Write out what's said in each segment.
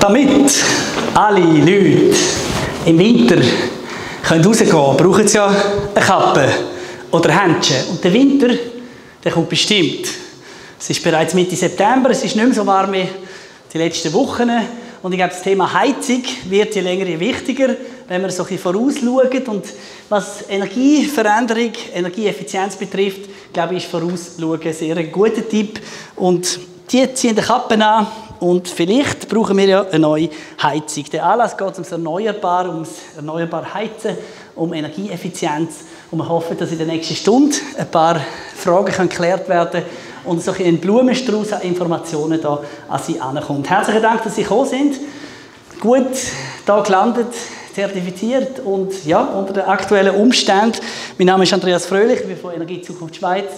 Damit alle Leute im Winter können rausgehen können, brauchen sie ja eine Kappe oder Händchen. Und der Winter, der kommt bestimmt. Es ist bereits Mitte September, es ist nicht mehr so warm wie die letzten Wochen. Und ich glaube, das Thema Heizung wird je länger je wichtiger, wenn wir so ein bisschen vorausschauen. Und was Energieveränderung, Energieeffizienz betrifft, glaube ich, ist Vorausschauen ein sehr guter Tipp. Und die ziehen die Kappen an und vielleicht brauchen wir ja eine neue Heizung. Der Anlass geht ums Erneuerbar, ums erneuerbar Heizen, um Energieeffizienz. Und wir hoffen, dass in der nächsten Stunde ein paar Fragen geklärt werden können und ein Blumenstrauß an Informationen da an Sie ankommt. Herzlichen Dank, dass Sie gekommen sind. Gut da gelandet, zertifiziert und ja, unter den aktuellen Umständen. Mein Name ist Andreas Fröhlich, ich bin von Energie Zukunft Schweiz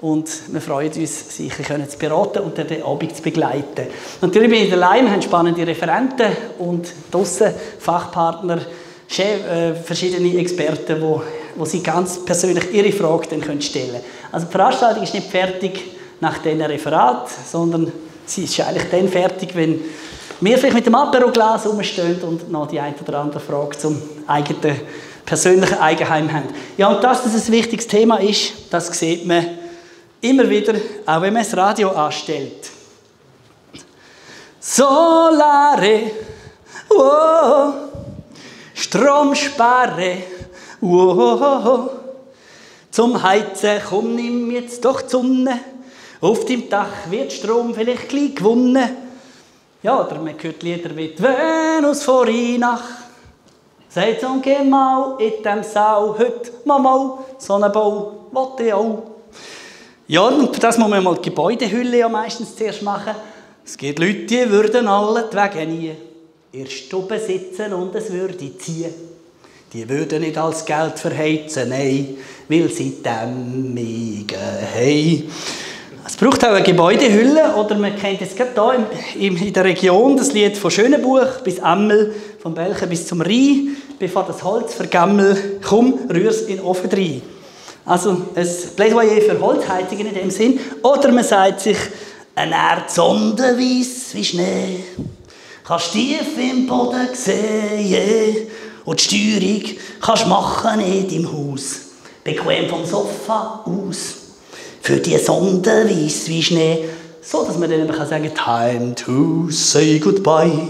und wir freuen uns, Sie ein zu beraten und den Abend zu begleiten. Natürlich bin ich allein, wir haben spannende Referenten und draussen Fachpartner, Chef, äh, verschiedene Experten, wo, wo Sie ganz persönlich Ihre Frage dann können stellen können. Also die Veranstaltung ist nicht fertig nach diesem Referat, sondern sie ist eigentlich dann fertig, wenn wir vielleicht mit dem Aperoglas rumstehen und noch die eine oder andere Frage zum eigenen persönlichen Eigenheim haben. Ja, und dass das ein wichtiges Thema ist, das sieht man immer wieder, auch wenn man das Radio anstellt. Solare, oh, Stromspare, oh, zum Heizen komm nimm jetzt doch die Sonne, auf dem Dach wird Strom vielleicht gleich gewonnen. Ja, oder man hört Lieder wie Venus vor Nacht. Seid geh mal in dem Sau, heute mal Sonnenbau, wollte ich auch. Ja, und für das muss man mal die Gebäudehülle ja meistens zuerst machen. Es gibt Leute, die würden alle die Wege nie erst oben sitzen und es würde ziehen. Die würden nicht als Geld verheizen, nein, weil sie dämmige haben. Es braucht auch eine Gebäudehülle, oder man kennt jetzt gerade hier in der Region das Lied von Schönenbuch bis Emmel, vom Belchen bis zum Rhein, bevor das Holz vergammelt, komm, rühr's in den Ofen rein. Also ein Plädoyer für Holzheizungen in dem Sinn. Oder man sagt sich, ein Erd sondenweiss wie Schnee, kannst tief im Boden sehen, und die Steuerung kannst machen in deinem Haus, bequem vom Sofa aus. Für die Sonde weiss wie Schnee, so dass man dann kann sagen Time to say goodbye,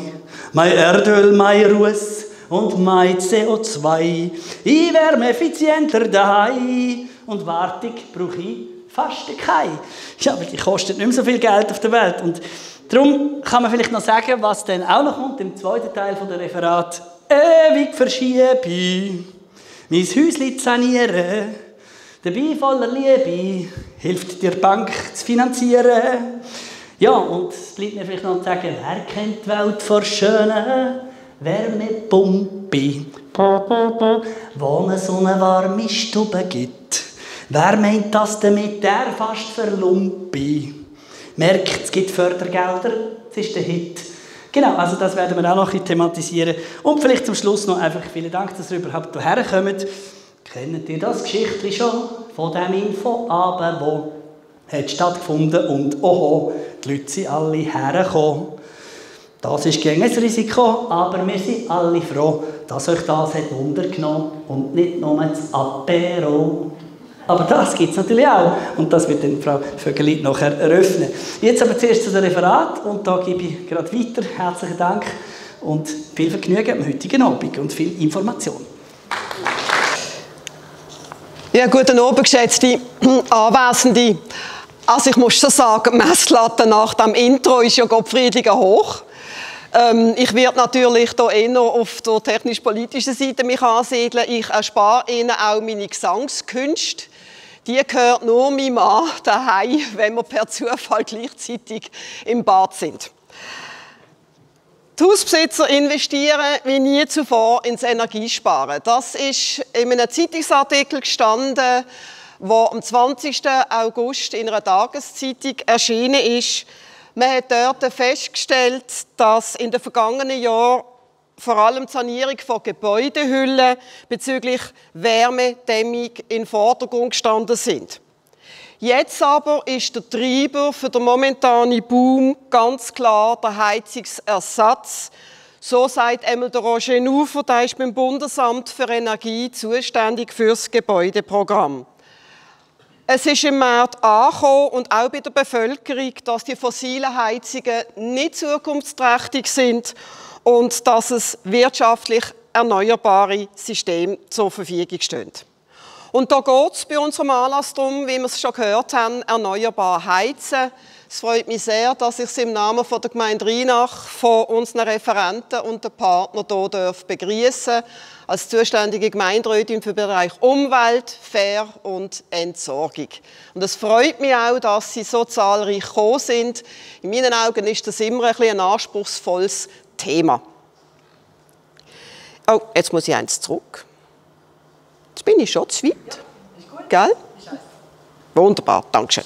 mein Erdöl, mein Ruß und mein CO2. Ich wärme effizienter daheim und Wartung brauche ich fast keine. Ja, aber die kostet nicht mehr so viel Geld auf der Welt. Und darum kann man vielleicht noch sagen, was dann auch noch kommt im zweiten Teil der Referat. Ewig verschiebe, mein Häuschen sanieren Dabei voller Liebe hilft dir die Bank zu finanzieren. Ja, und es bleibt mir vielleicht noch zu sagen, wer kennt die Welt vor schönen Wärmepumpe, wo es so eine warme Stube gibt. Wer meint das damit, der fast verlumpe? Merkt, es gibt Fördergelder, es ist der Hit. Genau, also das werden wir auch noch ein thematisieren. Und vielleicht zum Schluss noch einfach vielen Dank, dass ihr überhaupt hierher kommt. Kennt ihr das Geschichtli schon von dem Infoabend, wo hat stattgefunden und oho, die Leute sind alle hergekommen. Das ist gegen ein Risiko, aber wir sind alle froh, dass euch das hat untergenommen und nicht nur das Apero. Aber das gibt es natürlich auch. Und das wird dann Frau Vögeli nachher eröffnen. Jetzt aber zuerst zu dem Referat und da gebe ich gerade weiter. Herzlichen Dank und viel Vergnügen am heutigen Abend und viel Information. Ja, guten Abend, geschätzte Anwesende. Also ich muss schon sagen, die Messlatte nach dem Intro ist ja Gottfriediger hoch. Ähm, ich werde natürlich hier eher auf der technisch-politischen Seite mich ansiedeln. Ich erspare Ihnen auch meine Gesangskünste. Die gehört nur meinem Mann daheim, wenn wir per Zufall gleichzeitig im Bad sind. Die Hausbesitzer investieren wie nie zuvor ins Energiesparen. Das ist in einem Zeitungsartikel gestanden, wo am 20. August in einer Tageszeitung erschienen ist. Man hat dort festgestellt, dass in den vergangenen Jahren vor allem die Sanierung von Gebäudehüllen bezüglich Wärmedämmung in Vordergrund gestanden sind. Jetzt aber ist der Treiber für den momentanen Boom ganz klar der Heizungsersatz. So sagt einmal der Roger Nufer, der ist beim Bundesamt für Energie zuständig für das Gebäudeprogramm. Es ist im März angekommen und auch bei der Bevölkerung, dass die fossilen Heizungen nicht zukunftsträchtig sind und dass es wirtschaftlich erneuerbare Systeme zur Verfügung stehen. Und da geht es bei unserem Anlass darum, wie wir es schon gehört haben, erneuerbar heizen. Es freut mich sehr, dass ich es im Namen von der Gemeinde Rheinach, von unseren Referenten und den Partnern hier begrüßen darf als zuständige Gemeinderätin für den Bereich Umwelt, Fair und Entsorgung. Und es freut mich auch, dass Sie so zahlreich gekommen sind. In meinen Augen ist das immer ein, ein anspruchsvolles Thema. Oh, jetzt muss ich eins zurück. Jetzt bin ich schon zu weit. Ja, Gell? Wunderbar, danke schön.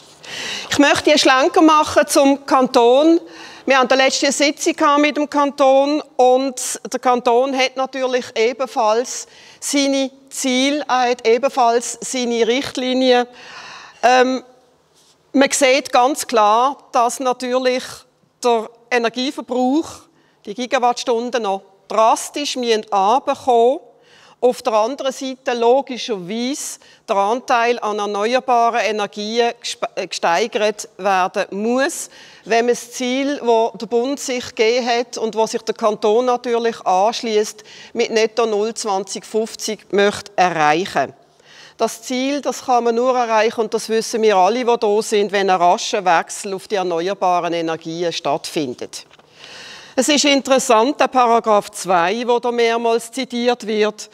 Ich möchte einen Schlenker machen zum Kanton. Wir hatten die letzte Sitzung mit dem Kanton und der Kanton hat natürlich ebenfalls seine Ziele, er hat ebenfalls seine Richtlinien. Ähm, man sieht ganz klar, dass natürlich der Energieverbrauch, die Gigawattstunden noch drastisch runterkommen auf der anderen Seite logischerweise der Anteil an erneuerbaren Energien äh, gesteigert werden muss, wenn man das Ziel, das der Bund sich gegeben hat und was sich der Kanton natürlich anschließt, mit Netto Null 2050 möchte erreichen. Das Ziel, das kann man nur erreichen und das wissen wir alle, die hier sind, wenn ein rascher Wechsel auf die erneuerbaren Energien stattfindet. Es ist interessant, der Paragraph 2, wo da mehrmals zitiert wird,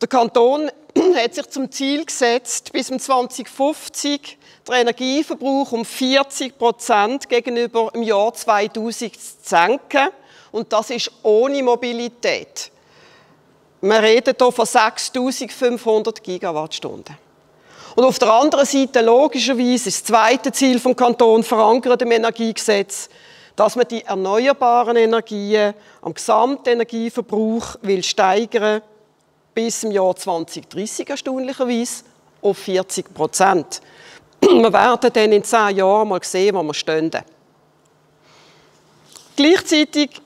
der Kanton hat sich zum Ziel gesetzt, bis 2050 den Energieverbrauch um 40 Prozent gegenüber dem Jahr 2000 zu senken. Und das ist ohne Mobilität. Wir reden hier von 6500 Gigawattstunden. Und auf der anderen Seite, logischerweise, ist das zweite Ziel vom Kanton verankert im Energiegesetz, dass man die erneuerbaren Energien am Gesamtenergieverbrauch will steigern bis im Jahr 2030 erstaunlicherweise auf 40 Prozent. Wir werden dann in zehn Jahren mal sehen, wo wir stehen. Gleichzeitig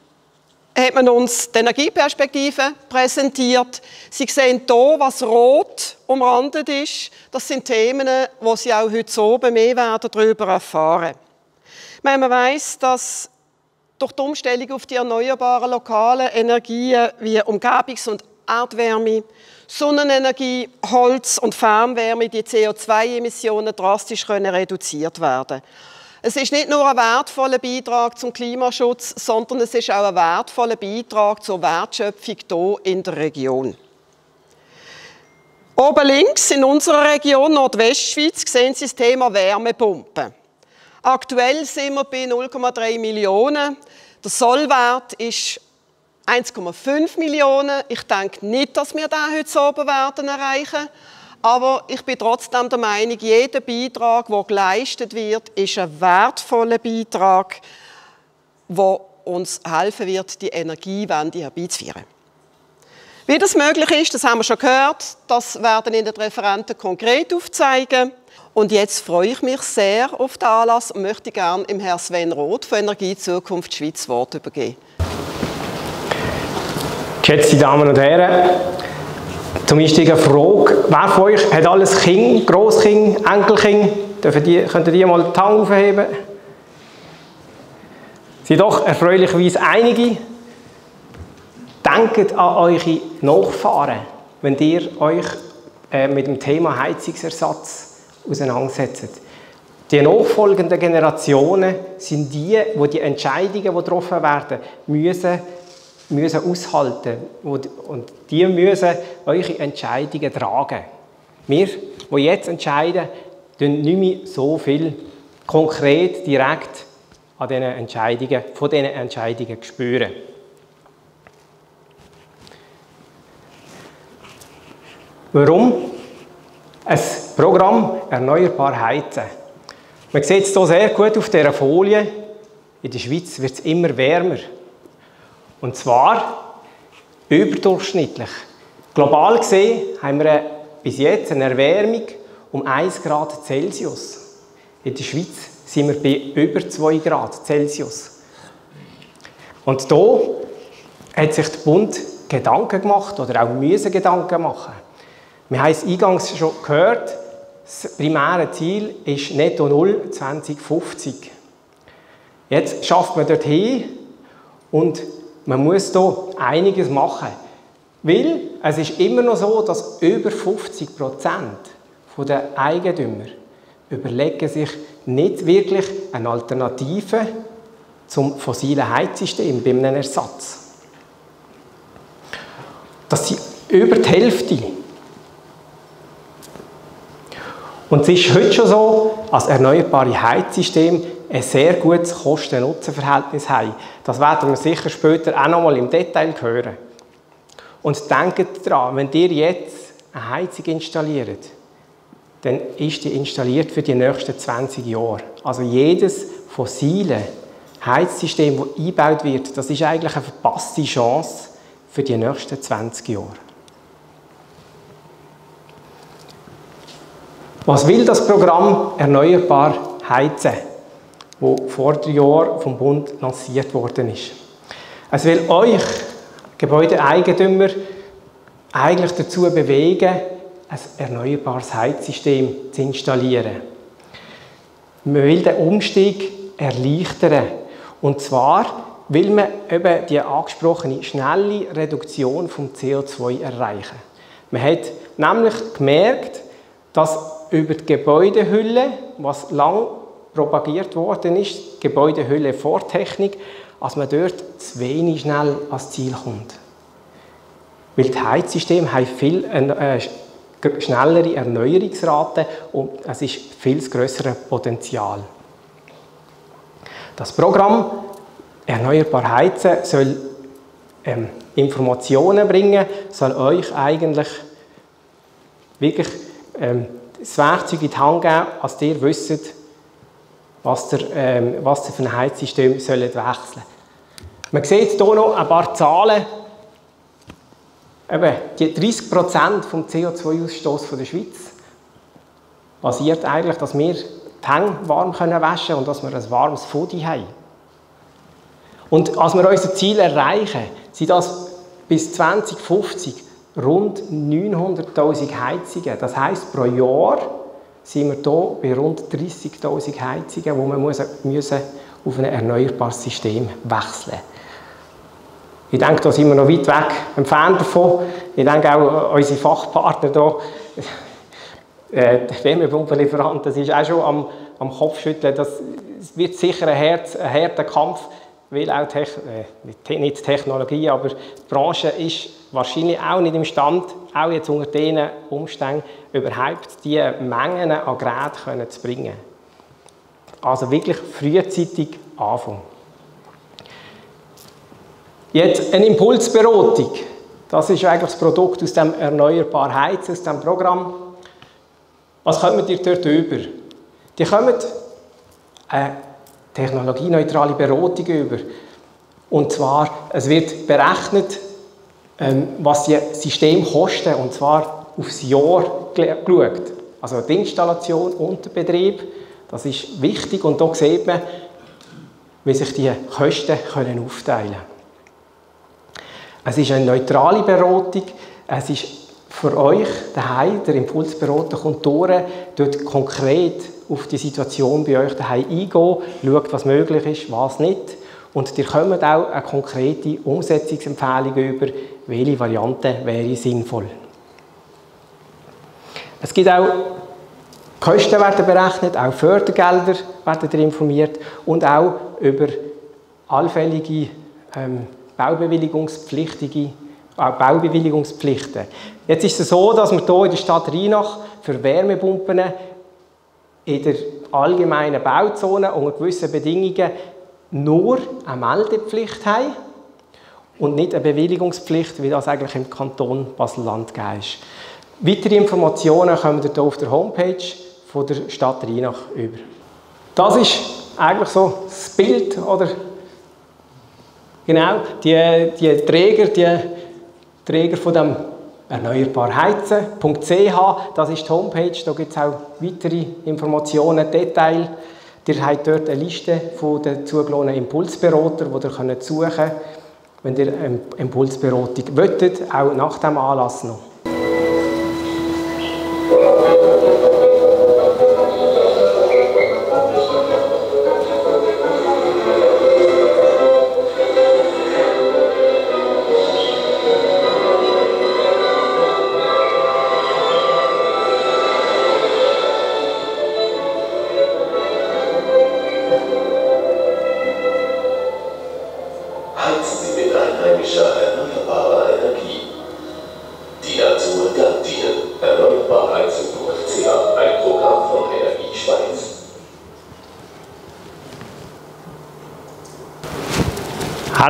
hat man uns die Energieperspektive präsentiert. Sie sehen hier, was rot umrandet ist. Das sind Themen, wo Sie auch heute oben mehr werden darüber erfahren. Man weiß, dass durch die Umstellung auf die erneuerbaren lokalen Energien wie Umgebungs- und Erdwärme, Sonnenenergie, Holz und Fernwärme die CO2-Emissionen drastisch können reduziert werden. Es ist nicht nur ein wertvoller Beitrag zum Klimaschutz, sondern es ist auch ein wertvoller Beitrag zur Wertschöpfung hier in der Region. Oben links in unserer Region Nordwestschweiz sehen Sie das Thema Wärmepumpen. Aktuell sind wir bei 0,3 Millionen. Der Sollwert ist 1,5 Millionen. Ich denke nicht, dass wir das heute oben werden erreichen. Aber ich bin trotzdem der Meinung, jeder Beitrag, der geleistet wird, ist ein wertvoller Beitrag, der uns helfen wird, die Energiewende herbeizuführen. Wie das möglich ist, das haben wir schon gehört. Das werden Ihnen die Referenten konkret aufzeigen. Und jetzt freue ich mich sehr auf den Anlass und möchte gerne im Herrn Sven Roth von Energie Zukunft Schweiz Wort übergeben. Geschätzte Damen und Herren, zum Einstieg eine Frage. Wer von euch hat alles Kind, Grosskind, Enkelkind? Die, könnt ihr die mal die Hand aufheben? Sie doch erfreulicherweise einige. Denkt an eure Nachfahren, wenn ihr euch äh, mit dem Thema Heizungsersatz auseinandersetzt. Die nachfolgenden Generationen sind die, wo die Entscheidungen, die getroffen werden, müssen müssen aushalten und die müssen eure Entscheidungen tragen. Wir, die jetzt entscheiden, tun nicht mehr so viel konkret, direkt an diesen Entscheidungen, von diesen Entscheidungen spüren. Warum? Ein Programm Erneuerbar heizen. Man sieht es hier sehr gut auf dieser Folie. In der Schweiz wird es immer wärmer. Und zwar überdurchschnittlich. Global gesehen haben wir bis jetzt eine Erwärmung um 1 Grad Celsius. In der Schweiz sind wir bei über 2 Grad Celsius. Und da hat sich der Bund Gedanken gemacht oder auch müssen Gedanken machen. Wir haben es eingangs schon gehört, das primäre Ziel ist Netto Null 2050. Jetzt schafft man dorthin und man muss da einiges machen. Weil es ist immer noch so, dass über 50 Prozent der Eigentümer überlegen sich nicht wirklich eine Alternative zum fossilen Heizsystem bei einem Ersatz. Das sind über die Hälfte. Und es ist heute schon so, dass erneuerbare Heizsysteme ein sehr gutes Kosten-Nutzen-Verhältnis haben. Das werden wir sicher später auch noch mal im Detail hören. Und denkt daran, wenn ihr jetzt eine Heizung installiert, dann ist die installiert für die nächsten 20 Jahre. Also jedes fossile Heizsystem, das eingebaut wird, das ist eigentlich eine verpasste Chance für die nächsten 20 Jahre. Was will das Programm Erneuerbar heizen, das vor drei Jahren vom Bund lanciert worden ist? Es will euch Gebäudeeigentümer eigentlich dazu bewegen, ein erneuerbares Heizsystem zu installieren. Man will den Umstieg erleichtern. Und zwar will man eben die angesprochene schnelle Reduktion vom CO2 erreichen. Man hat nämlich gemerkt, dass über die Gebäudehülle, was lang propagiert worden ist, Gebäudehülle Vortechnik, als man dort zu wenig schnell ans Ziel kommt. Weil die Heizsysteme haben viel äh, schnellere Erneuerungsraten und es ist viel größeres Potenzial. Das Programm Erneuerbar Heizen soll ähm, Informationen bringen, soll euch eigentlich wirklich ähm, das Werkzeug in die Hand geben, dass ihr wisst, was ihr, ähm, was für ein Heizsystem sollt wechseln Man sieht hier noch ein paar Zahlen Eben, die 30% vom CO2-Ausstoß der Schweiz basiert eigentlich, dass wir die Hänge warm können waschen und dass wir ein warmes Fodi haben. Und als wir unser Ziel erreichen, sind das bis 2050 rund 900.000 Heizungen. Das heißt, pro Jahr sind wir hier bei rund 30.000 Heizungen, wo wir müssen auf ein erneuerbares System wechseln. Ich denke, da sind wir noch weit weg entfernt davon. Ich denke auch, unsere Fachpartner hier, äh, der Wärmepumpenlieferant, das ist auch schon am, am Kopfschütteln. Das wird sicher ein, Herz, ein harter Kampf, weil auch äh, nicht Technologie, aber die Branche ist wahrscheinlich auch nicht imstand, auch jetzt unter diesen Umständen, überhaupt diese Mengen an Geräten zu bringen. Also wirklich frühzeitig anfangen. Jetzt eine Impulsberatung. Das ist eigentlich das Produkt aus dem Erneuerbar Heizen, aus dem Programm. Was kommt ihr dort über? Die kommen eine technologieneutrale Beratung über. Und zwar, es wird berechnet, was die Systeme kosten, und zwar aufs Jahr geschaut. Also die Installation und der Betrieb, das ist wichtig und da sieht man, wie sich die Kosten können aufteilen können. Es ist eine neutrale Beratung. Es ist für euch daheim, der Impulsberater kommt durch, dort konkret auf die Situation bei euch daheim eingehen, schaut, was möglich ist, was nicht. Und ihr kommt auch eine konkrete Umsetzungsempfehlung über, welche Variante wäre sinnvoll. Es gibt auch Kosten werden berechnet, auch Fördergelder werden informiert und auch über allfällige ähm, baubewilligungspflichtige auch Baubewilligungspflichten. Jetzt ist es so, dass wir hier in der Stadt Rheinach für Wärmepumpen in der allgemeinen Bauzone unter gewissen Bedingungen nur eine Meldepflicht haben und nicht eine Bewilligungspflicht, wie das eigentlich im Kanton Basel-Land ist. Weitere Informationen kommen hier auf der Homepage von der Stadt Rheinach über. Das ist eigentlich so das Bild oder Genau, die, die Träger, die Träger von dem erneuerbarheizen.ch, das ist die Homepage, da gibt es auch weitere Informationen, Details. Ihr habt dort eine Liste von den zugeladenen Impulsberater, die ihr suchen könnt, wenn ihr eine Impulsberatung wollt, auch nach dem Anlass noch.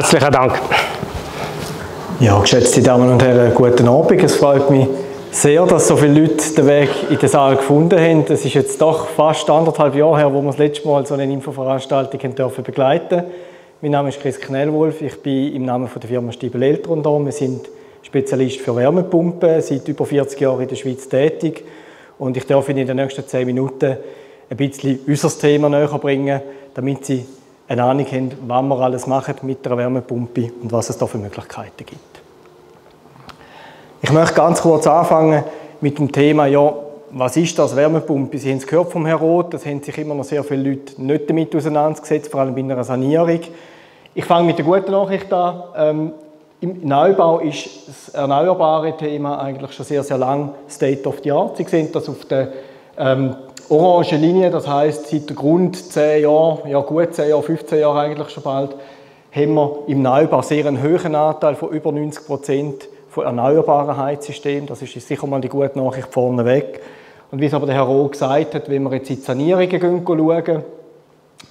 Herzlichen Dank. Ja, geschätzte Damen und Herren, guten Abend. Es freut mich sehr, dass so viele Leute den Weg in den Saal gefunden haben. Es ist jetzt doch fast anderthalb Jahre her, wo wir das letzte Mal so eine Infoveranstaltung dürfen begleiten Mein Name ist Chris Knellwolf. Ich bin im Namen der Firma Stiebel Eltron da. Wir sind Spezialist für Wärmepumpen, seit über 40 Jahren in der Schweiz tätig. Und ich darf Ihnen in den nächsten 10 Minuten ein bisschen unser Thema näher bringen, damit Sie eine Ahnung haben, was wir alles machen mit der Wärmepumpe und was es da für Möglichkeiten gibt. Ich möchte ganz kurz anfangen mit dem Thema, ja, was ist das Wärmepumpe? Sie haben es gehört vom Herrn Roth, das haben sich immer noch sehr viele Leute nicht damit auseinandergesetzt, vor allem bei einer Sanierung. Ich fange mit der guten Nachricht an. Ähm, Im Neubau ist das erneuerbare Thema eigentlich schon sehr, sehr lang State of the Art. Sie sehen das auf der ähm, orange Linie, das heißt seit rund 10 Jahren, ja gut 10 Jahre, 15 Jahren eigentlich schon bald, haben wir im Neubau sehr einen hohen Anteil von über 90 Prozent von erneuerbaren Heizsystemen. Das ist sicher mal die gute Nachricht vorneweg. Und wie es aber der Herr Roh gesagt hat, wenn wir jetzt in die Sanierungen schauen,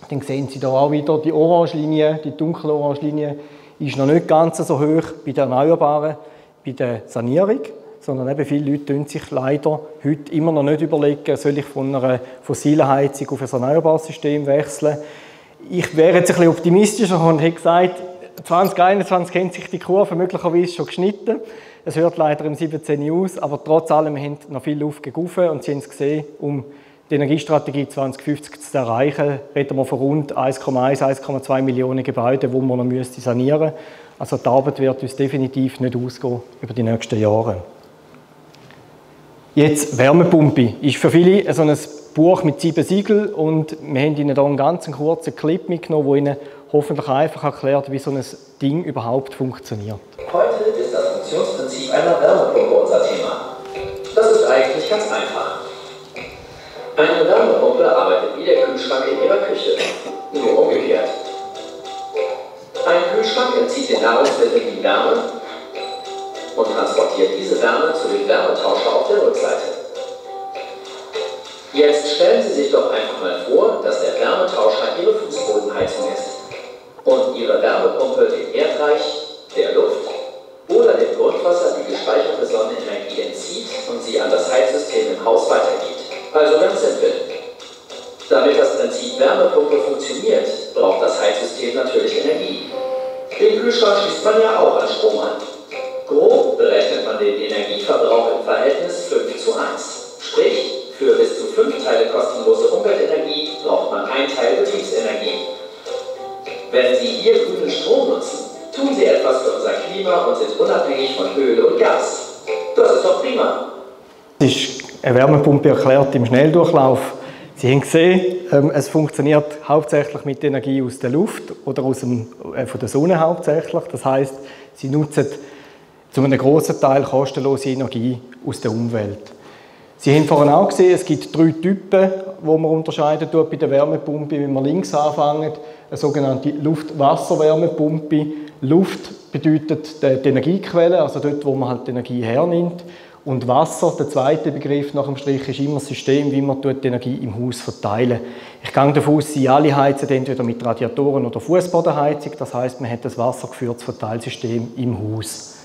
dann sehen Sie da auch wieder die orange Linie, die dunkle orange Linie ist noch nicht ganz so hoch bei der Erneuerbaren, bei der Sanierung sondern eben viele Leute tun sich leider heute immer noch nicht überlegen, soll ich von einer fossilen Heizung auf ein erneuerbares System wechseln. Ich wäre jetzt ein bisschen optimistischer und hätte gesagt, 2021 kennt sich die Kurve möglicherweise schon geschnitten. Es hört leider im 17 aus, aber trotz allem haben noch viel Luft gegufen und Sie haben es gesehen, um die Energiestrategie 2050 zu erreichen, reden wir von rund 1,1, 1,2 Millionen Gebäuden, die man noch sanieren müsste. Also die Arbeit wird uns definitiv nicht ausgehen über die nächsten Jahre. Jetzt Wärmepumpe ist für viele so ein Buch mit sieben Siegeln und wir haben Ihnen hier einen ganz kurzen Clip mitgenommen, der Ihnen hoffentlich einfach erklärt, wie so ein Ding überhaupt funktioniert. Heute ist das Funktionsprinzip einer Wärmepumpe unser Thema. Das ist eigentlich ganz einfach. Eine Wärmepumpe arbeitet wie der Kühlschrank in Ihrer Küche, nur umgekehrt. Ein Kühlschrank entzieht den Nahrungsmitteln die Wärme und transportiert diese Wärme zu dem Wärmetauscher auf der Rückseite. Jetzt stellen Sie sich doch einfach mal vor, dass der Wärmetauscher Ihre Fußbodenheizung ist und Ihre Wärmepumpe dem Erdreich, der Luft oder dem Grundwasser die gespeicherte Sonnenenergie entzieht und sie an das Heizsystem im Haus weitergibt. Also ganz simpel. Damit das Prinzip Wärmepumpe funktioniert, braucht das Heizsystem natürlich Energie. Den Kühlschrank schließt man ja auch an Strom an. Grob berechnet man den Energieverbrauch im Verhältnis 5 zu 1. Sprich, für bis zu 5 Teile kostenlose Umweltenergie braucht man ein Teil Betriebsenergie. Wenn Sie hier grünen Strom nutzen, tun Sie etwas für unser Klima und sind unabhängig von Öl und Gas. Das ist doch prima. Das ist eine Wärmepumpe erklärt im Schnelldurchlauf. Sie haben gesehen, ähm, es funktioniert hauptsächlich mit Energie aus der Luft oder aus dem, äh, von der Sonne hauptsächlich. Das heißt, Sie nutzen zu einem grossen Teil kostenlose Energie aus der Umwelt. Sie haben vorhin auch gesehen, es gibt drei Typen, die man unterscheiden tut bei der Wärmepumpe. Wenn wir links anfangen, eine sogenannte Luft-Wasser-Wärmepumpe. Luft bedeutet die Energiequelle, also dort, wo man halt die Energie hernimmt. Und Wasser, der zweite Begriff nach dem Strich, ist immer das System, wie man die Energie im Haus verteilen. Ich gehe davon aus, Sie alle heizen entweder mit Radiatoren oder Fußbodenheizung. Das heißt, man hat das wassergeführtes Verteilsystem im Haus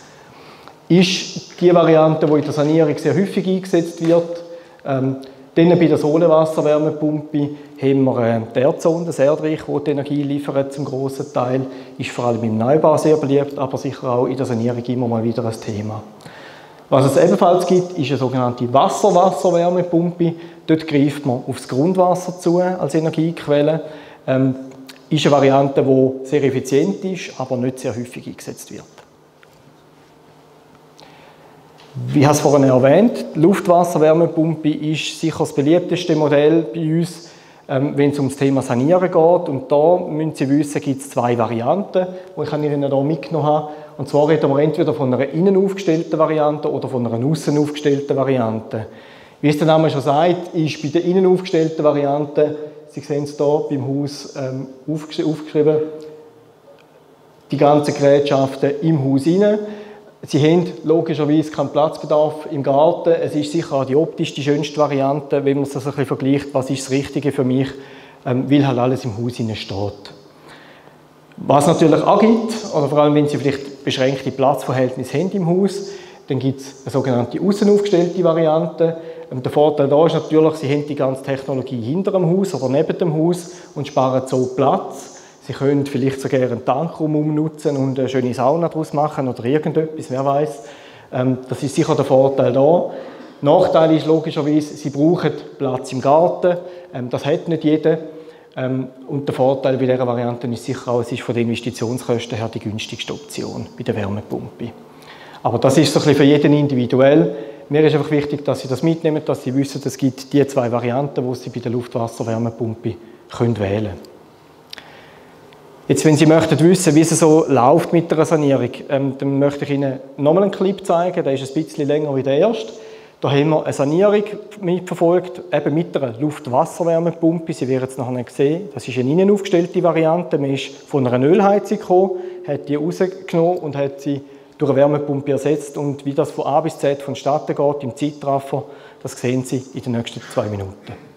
ist die Variante, die in der Sanierung sehr häufig eingesetzt wird. Ähm, dann bei der Sohnenwasserwärmepumpe haben wir äh, die Erdzone, das Erdreich, das die Energie liefert zum grossen Teil. Ist vor allem im Neubau sehr beliebt, aber sicher auch in der Sanierung immer mal wieder ein Thema. Was es ebenfalls gibt, ist eine sogenannte Wasser-Wasserwärmepumpe. Dort greift man aufs Grundwasser zu als Energiequelle. Ähm, ist eine Variante, die sehr effizient ist, aber nicht sehr häufig eingesetzt wird. Wie ich es vorhin erwähnt, die Luftwasserwärmepumpe ist sicher das beliebteste Modell bei uns, ähm, wenn es um das Thema Sanieren geht. Und da müssen Sie wissen, gibt es zwei Varianten, die ich Ihnen hier mitgenommen habe. Und zwar reden wir entweder von einer innen aufgestellten Variante oder von einer außen aufgestellten Variante. Wie es der Name schon sagt, ist bei der innen aufgestellten Variante, Sie sehen es hier beim Haus ähm, aufgeschrieben, die ganzen Gerätschaften im Haus hinein. Sie haben logischerweise keinen Platzbedarf im Garten. Es ist sicher auch die optisch die schönste Variante, wenn man es ein bisschen vergleicht, was ist das Richtige für mich, ähm, weil halt alles im Haus steht. Was natürlich auch gibt, oder vor allem wenn Sie vielleicht beschränkte Platzverhältnisse haben im Haus, dann gibt es eine sogenannte außen aufgestellte Variante. Ähm, der Vorteil da ist natürlich, Sie haben die ganze Technologie hinter dem Haus oder neben dem Haus und sparen so Platz. Sie können vielleicht sogar einen Tankraum umnutzen und eine schöne Sauna daraus machen oder irgendetwas, wer weiß. Ähm, das ist sicher der Vorteil da. Nachteil ist logischerweise, Sie brauchen Platz im Garten. Ähm, das hat nicht jeder. Ähm, und der Vorteil bei dieser Variante ist sicher auch, es ist von den Investitionskosten her die günstigste Option bei der Wärmepumpe. Aber das ist so ein bisschen für jeden individuell. Mir ist einfach wichtig, dass Sie das mitnehmen, dass Sie wissen, es gibt die zwei Varianten, die Sie bei der Luftwasserwärmepumpe wählen können. Jetzt, wenn Sie möchten wissen, wie es so läuft mit der Sanierung, ähm, dann möchte ich Ihnen nochmal einen Clip zeigen. Der ist ein bisschen länger wie der erste. Da haben wir eine Sanierung mitverfolgt, eben mit einer Luft-Wasser-Wärmepumpe. Sie werden es nachher sehen. Das ist eine innen aufgestellte Variante. Man ist von einer Ölheizung gekommen, hat die rausgenommen und hat sie durch eine Wärmepumpe ersetzt. Und wie das von A bis Z vonstatten geht im Zeitraffer, das sehen Sie in den nächsten zwei Minuten.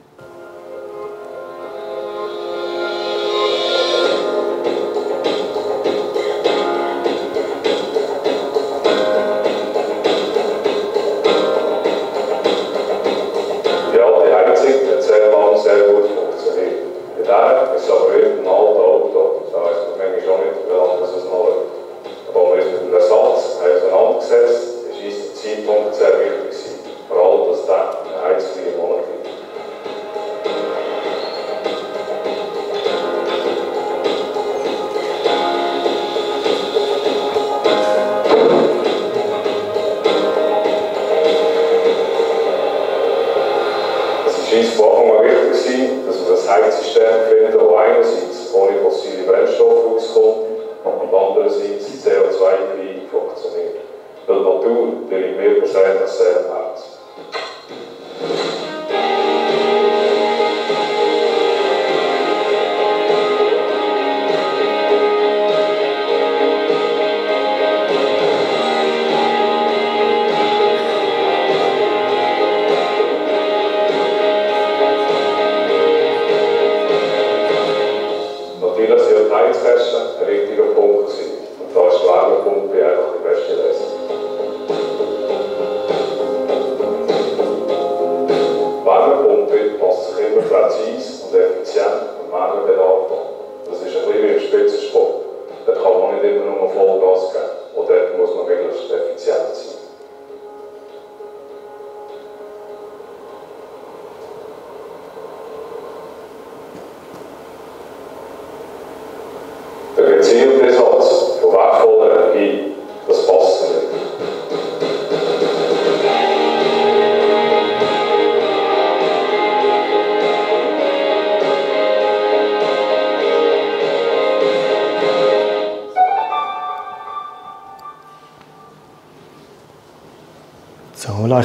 virtud del invierno sabemos ser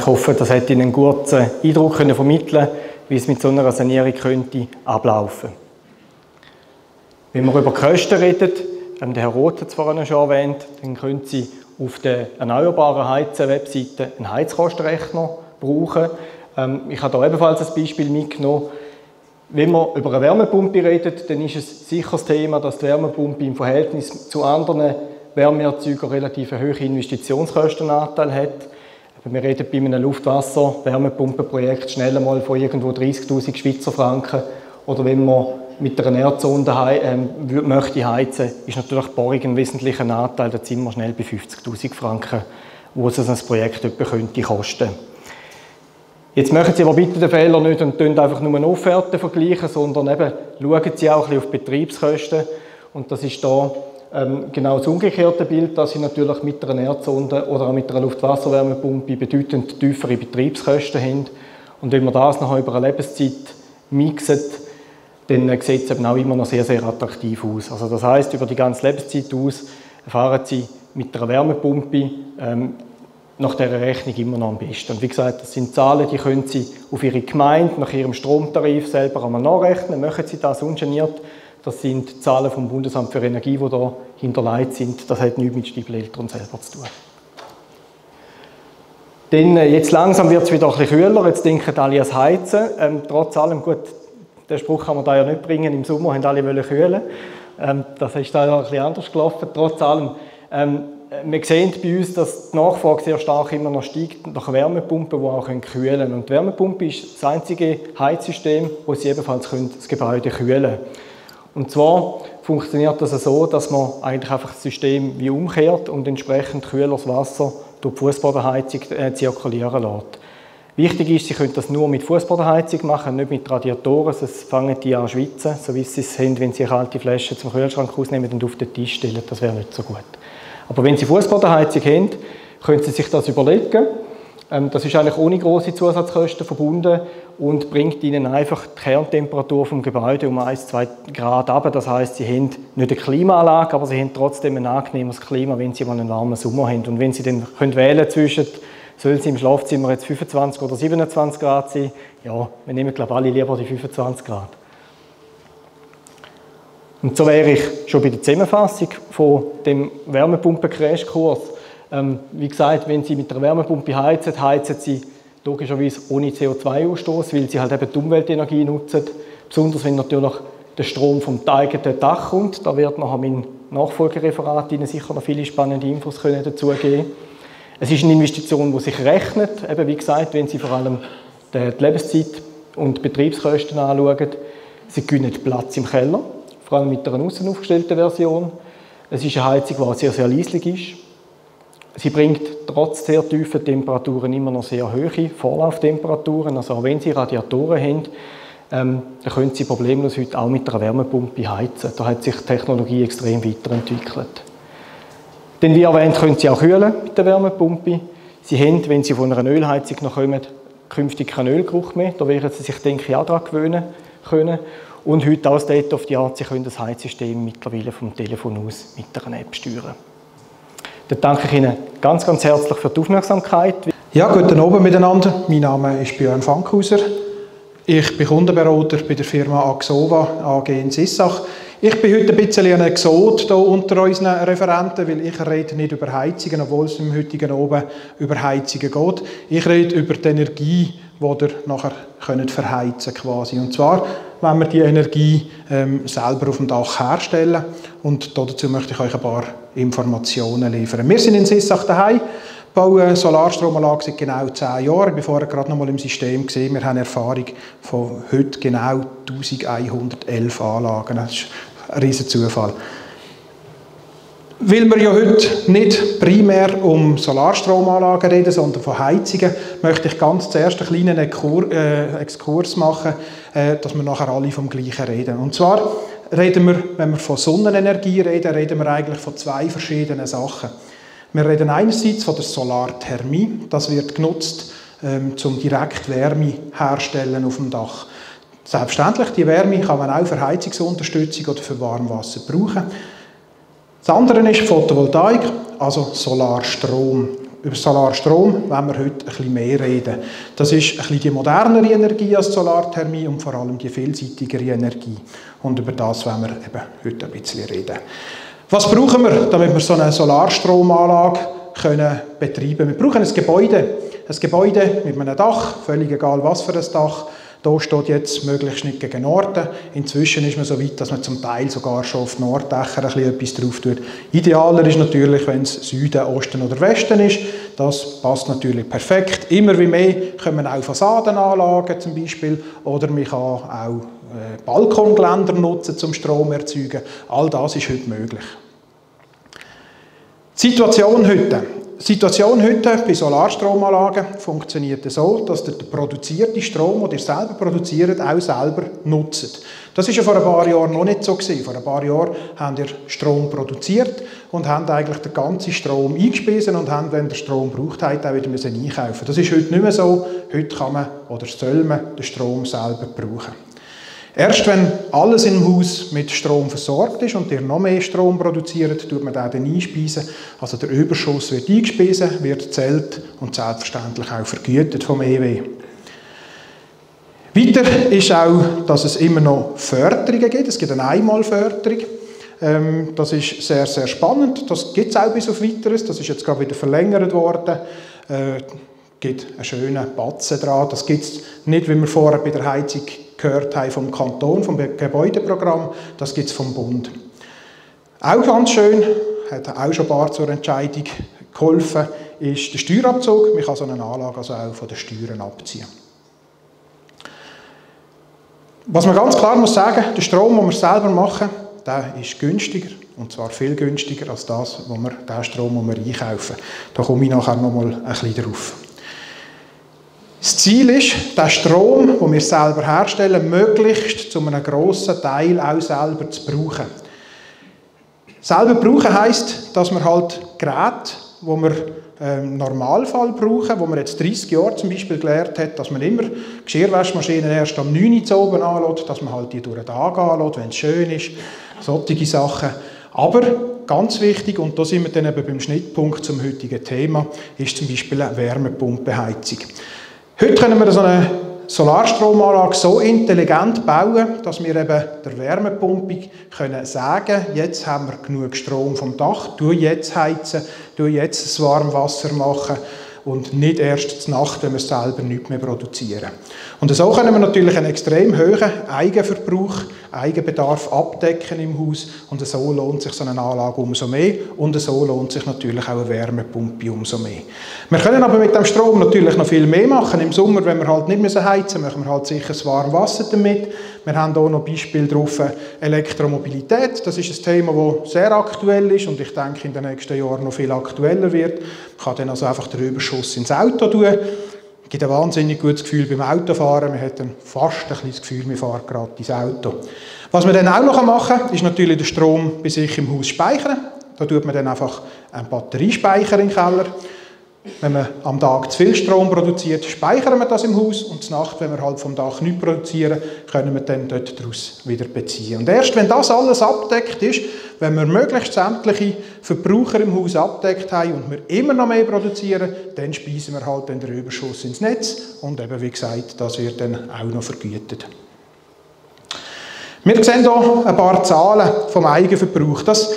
ich hoffe, das hat Ihnen einen guten Eindruck können vermitteln wie es mit so einer Sanierung könnte ablaufen. Wenn wir über Kosten reden, ähm, der Herr Roth hat es vorhin schon erwähnt, dann können Sie auf der Erneuerbaren Heizen Webseite einen Heizkostenrechner brauchen. Ähm, ich habe da ebenfalls ein Beispiel mitgenommen. Wenn man über eine Wärmepumpe redet, dann ist es sicher das Thema, dass die Wärmepumpe im Verhältnis zu anderen Wärmeerzeugern relativ hohe Investitionskostenanteil hat. Wir reden bei einem Luftwasser-Wärmepumpenprojekt schnell einmal von irgendwo 30'000 Schweizer Franken. Oder wenn man mit einer Erdzone ähm, möchte heizen, ist natürlich Bohrung ein wesentlicher Anteil. Da sind wir schnell bei 50'000 Franken was es ein Projekt etwa könnte kosten. Jetzt machen Sie aber bitte den Fehler nicht und tun einfach nur eine Offerte vergleichen, sondern eben schauen Sie auch ein bisschen auf die Betriebskosten. Und das ist ähm, genau das umgekehrte Bild, dass Sie natürlich mit einer Erdsonde oder auch mit einer Luftwasserwärmepumpe bedeutend tiefere Betriebskosten haben. Und wenn man das nachher über eine Lebenszeit mixet, dann sieht es eben auch immer noch sehr, sehr attraktiv aus. Also das heißt, über die ganze Lebenszeit aus fahren Sie mit einer Wärmepumpe ähm, nach dieser Rechnung immer noch am besten. Und wie gesagt, das sind Zahlen, die können Sie auf Ihre Gemeinde nach Ihrem Stromtarif selber einmal nachrechnen. Machen Sie das ungeniert. Das sind Zahlen vom Bundesamt für Energie, die da hinterlegt sind. Das hat nichts mit Stiebeleltern selber zu tun. Dann, äh, jetzt langsam wird es wieder ein bisschen kühler. Jetzt denken alle ans Heizen. Ähm, trotz allem, gut, den Spruch kann man da ja nicht bringen. Im Sommer haben alle kühlen. Ähm, das ist da ja ein bisschen anders gelaufen. Trotz allem, ähm, wir sehen bei uns, dass die Nachfrage sehr stark immer noch steigt nach Wärmepumpen, die auch kühlen können. Und die Wärmepumpe ist das einzige Heizsystem, wo sie ebenfalls das Gebäude kühlen können. Und zwar funktioniert das so, dass man eigentlich einfach das System wie umkehrt und entsprechend kühleres Wasser durch die Fußbodenheizung äh, zirkulieren lässt. Wichtig ist, Sie können das nur mit Fußbodenheizung machen, nicht mit Radiatoren, sonst fangen die an zu schwitzen, so wie Sie es haben, wenn Sie kalte Flasche zum Kühlschrank ausnehmen und auf den Tisch stellen. Das wäre nicht so gut. Aber wenn Sie Fußbodenheizung haben, können Sie sich das überlegen. Ähm, das ist eigentlich ohne große Zusatzkosten verbunden und bringt Ihnen einfach die Kerntemperatur vom Gebäude um 1, 2 Grad ab. Das heißt, Sie haben nicht eine Klimaanlage, aber Sie haben trotzdem ein angenehmes Klima, wenn Sie mal einen warmen Sommer haben. Und wenn Sie dann können wählen zwischen soll es im Schlafzimmer jetzt 25 oder 27 Grad sein? Ja, wir nehmen glaube ich alle lieber die 25 Grad. Und so wäre ich schon bei der Zusammenfassung von dem Wärmepumpen-Crashkurs. Ähm, wie gesagt, wenn Sie mit der Wärmepumpe heizen, heizen Sie logischerweise ohne CO2-Ausstoß, weil Sie halt eben die Umweltenergie nutzen. Besonders wenn natürlich der Strom vom eigenen Dach kommt. Da wird nachher mein Nachfolgereferat Ihnen sicher noch viele spannende Infos können dazu geben. Es ist eine Investition, die sich rechnet. Eben wie gesagt, wenn Sie vor allem die Lebenszeit und die Betriebskosten anschauen, Sie gewinnen Platz im Keller vor allem mit einer außen aufgestellten Version. Es ist eine Heizung, die sehr, sehr leislich ist. Sie bringt trotz sehr tiefen Temperaturen immer noch sehr hohe Vorlauftemperaturen. Also auch wenn Sie Radiatoren haben, ähm, dann können Sie problemlos heute auch mit einer Wärmepumpe heizen. Da hat sich die Technologie extrem weiterentwickelt. Denn wie erwähnt, können Sie auch kühlen mit der Wärmepumpe. Sie haben, wenn Sie von einer Ölheizung noch kommen, künftig keinen Ölgeruch mehr. Da werden Sie sich, denke ich, auch daran gewöhnen können. Und heute auch State of the Art, Sie können das Heizsystem mittlerweile vom Telefon aus mit einer App steuern. Dann danke ich Ihnen ganz, ganz herzlich für die Aufmerksamkeit. Ja, guten Abend miteinander. Mein Name ist Björn Fankhauser. Ich bin Kundenberater bei der Firma Axova AG in Sissach. Ich bin heute ein bisschen ein Exot hier unter unseren Referenten, weil ich rede nicht über Heizungen, obwohl es im heutigen Abend über Heizungen geht. Ich rede über die Energie, die ihr nachher könnt verheizen quasi. Und zwar, wenn wir die Energie ähm, selber auf dem Dach herstellen. Und dazu möchte ich euch ein paar Informationen liefern. Wir sind in Sissach daheim bauen Solarstromanlage seit genau 10 Jahren. Ich war vorher gerade noch mal im System gesehen. Wir haben Erfahrung von heute genau 1111 Anlagen. Das ist ein riesen Zufall. Weil wir ja heute nicht primär um Solarstromanlagen reden, sondern von Heizungen, möchte ich ganz zuerst einen kleinen äh, Exkurs machen, äh, dass wir nachher alle vom Gleichen reden. Und zwar reden wir, wenn wir von Sonnenenergie reden, reden wir eigentlich von zwei verschiedenen Sachen. Wir reden einerseits von der Solarthermie. Das wird genutzt, ähm, um direkt Wärme herzustellen auf dem Dach. Selbstverständlich, die Wärme kann man auch für Heizungsunterstützung oder für Warmwasser brauchen. Das andere ist Photovoltaik, also Solarstrom. Über Solarstrom wollen wir heute ein bisschen mehr reden. Das ist ein bisschen die modernere Energie als Solarthermie und vor allem die vielseitigere Energie. Und über das wollen wir eben heute ein bisschen reden. Was brauchen wir, damit wir so eine Solarstromanlage können betreiben können? Wir brauchen ein Gebäude. Ein Gebäude mit einem Dach, völlig egal was für ein Dach. Hier steht jetzt möglichst nicht gegen Norden. Inzwischen ist man so weit, dass man zum Teil sogar schon auf Norddächer etwas drauf tut. Idealer ist natürlich, wenn es Süden, Osten oder Westen ist. Das passt natürlich perfekt. Immer wie mehr können auch Fassadenanlagen zum Beispiel oder man kann auch äh, Balkongeländer nutzen, zum Strom zu erzeugen. All das ist heute möglich. Die Situation heute. Die Situation heute bei Solarstromanlagen funktioniert so, dass ihr den produzierten Strom, den ihr selber produziert, auch selber nutzt. Das war ja vor ein paar Jahren noch nicht so. Vor ein paar Jahren haben ihr Strom produziert und haben eigentlich den ganzen Strom eingespiesen und haben, wenn der Strom braucht hat, auch wieder müssen einkaufen. Das ist heute nicht mehr so. Heute kann man oder soll man den Strom selber brauchen. Erst wenn alles im Haus mit Strom versorgt ist und ihr noch mehr Strom produziert, tut man den einspeisen. Also der Überschuss wird eingespeisen, wird zählt und selbstverständlich auch vergütet vom EW. Weiter ist auch, dass es immer noch Förderungen gibt. Es gibt eine Einmalförderung. Ähm, das ist sehr, sehr spannend. Das gibt es auch bis auf Weiteres. Das ist jetzt gerade wieder verlängert worden. Äh, gibt einen schönen Batzen dran. Das gibt es nicht, wie wir vorher bei der Heizung gehört haben, vom Kanton, vom Gebäudeprogramm. Das gibt es vom Bund. Auch ganz schön, hat auch schon ein paar zur Entscheidung geholfen, ist der Steuerabzug. Man kann so eine Anlage also auch von den Steuern abziehen. Was man ganz klar muss sagen, der Strom, den wir selber machen, der ist günstiger und zwar viel günstiger als das, wo wir, den Strom, den wir einkaufen. Da komme ich nachher noch mal ein bisschen drauf. Das Ziel ist, den Strom, den wir selber herstellen, möglichst zu einem grossen Teil auch selber zu brauchen. Selber brauchen heisst, dass wir halt Geräte, die wir im Normalfall brauchen, wo man jetzt 30 Jahre zum Beispiel gelernt hat, dass man immer Geschirrwaschmaschinen erst am 9 Uhr oben anlässt, dass man halt die durch den Tag anlässt, wenn es schön ist, solche Sachen. Aber ganz wichtig, und da sind wir dann eben beim Schnittpunkt zum heutigen Thema, ist zum Beispiel eine Wärmepumpenheizung. Heute können wir so eine Solarstromanlage so intelligent bauen, dass wir eben der Wärmepumpe können sagen, jetzt haben wir genug Strom vom Dach, du jetzt heizen, du jetzt das warme Wasser machen und nicht erst zur Nacht, wenn wir selber nichts mehr produzieren. Und so können wir natürlich einen extrem hohen Eigenverbrauch, Eigenbedarf abdecken im Haus und so lohnt sich so eine Anlage umso mehr und so lohnt sich natürlich auch eine Wärmepumpe umso mehr. Wir können aber mit dem Strom natürlich noch viel mehr machen. Im Sommer, wenn wir halt nicht mehr heizen müssen, machen wir halt sicher das warme Wasser damit. Wir haben hier noch Beispiel drauf Elektromobilität. Das ist ein Thema, das sehr aktuell ist und ich denke, in den nächsten Jahren noch viel aktueller wird. Man kann dann also einfach den Überschuss ins Auto tun. Es gibt ein wahnsinnig gutes Gefühl beim Autofahren. Man hat dann fast ein das Gefühl, man fährt gerade ins Auto. Was man dann auch noch machen kann, ist natürlich den Strom bei sich im Haus speichern. Da tut man dann einfach einen Batteriespeicher den Keller. Wenn man am Tag zu viel Strom produziert, speichern wir das im Haus und Nacht, wenn wir halt vom Dach nichts produzieren, können wir dann dort daraus wieder beziehen. Und erst wenn das alles abdeckt ist, wenn wir möglichst sämtliche Verbraucher im Haus abdeckt haben und wir immer noch mehr produzieren, dann speisen wir halt den Überschuss ins Netz und eben wie gesagt, das wird dann auch noch vergütet. Wir sehen hier ein paar Zahlen vom Eigenverbrauch. Das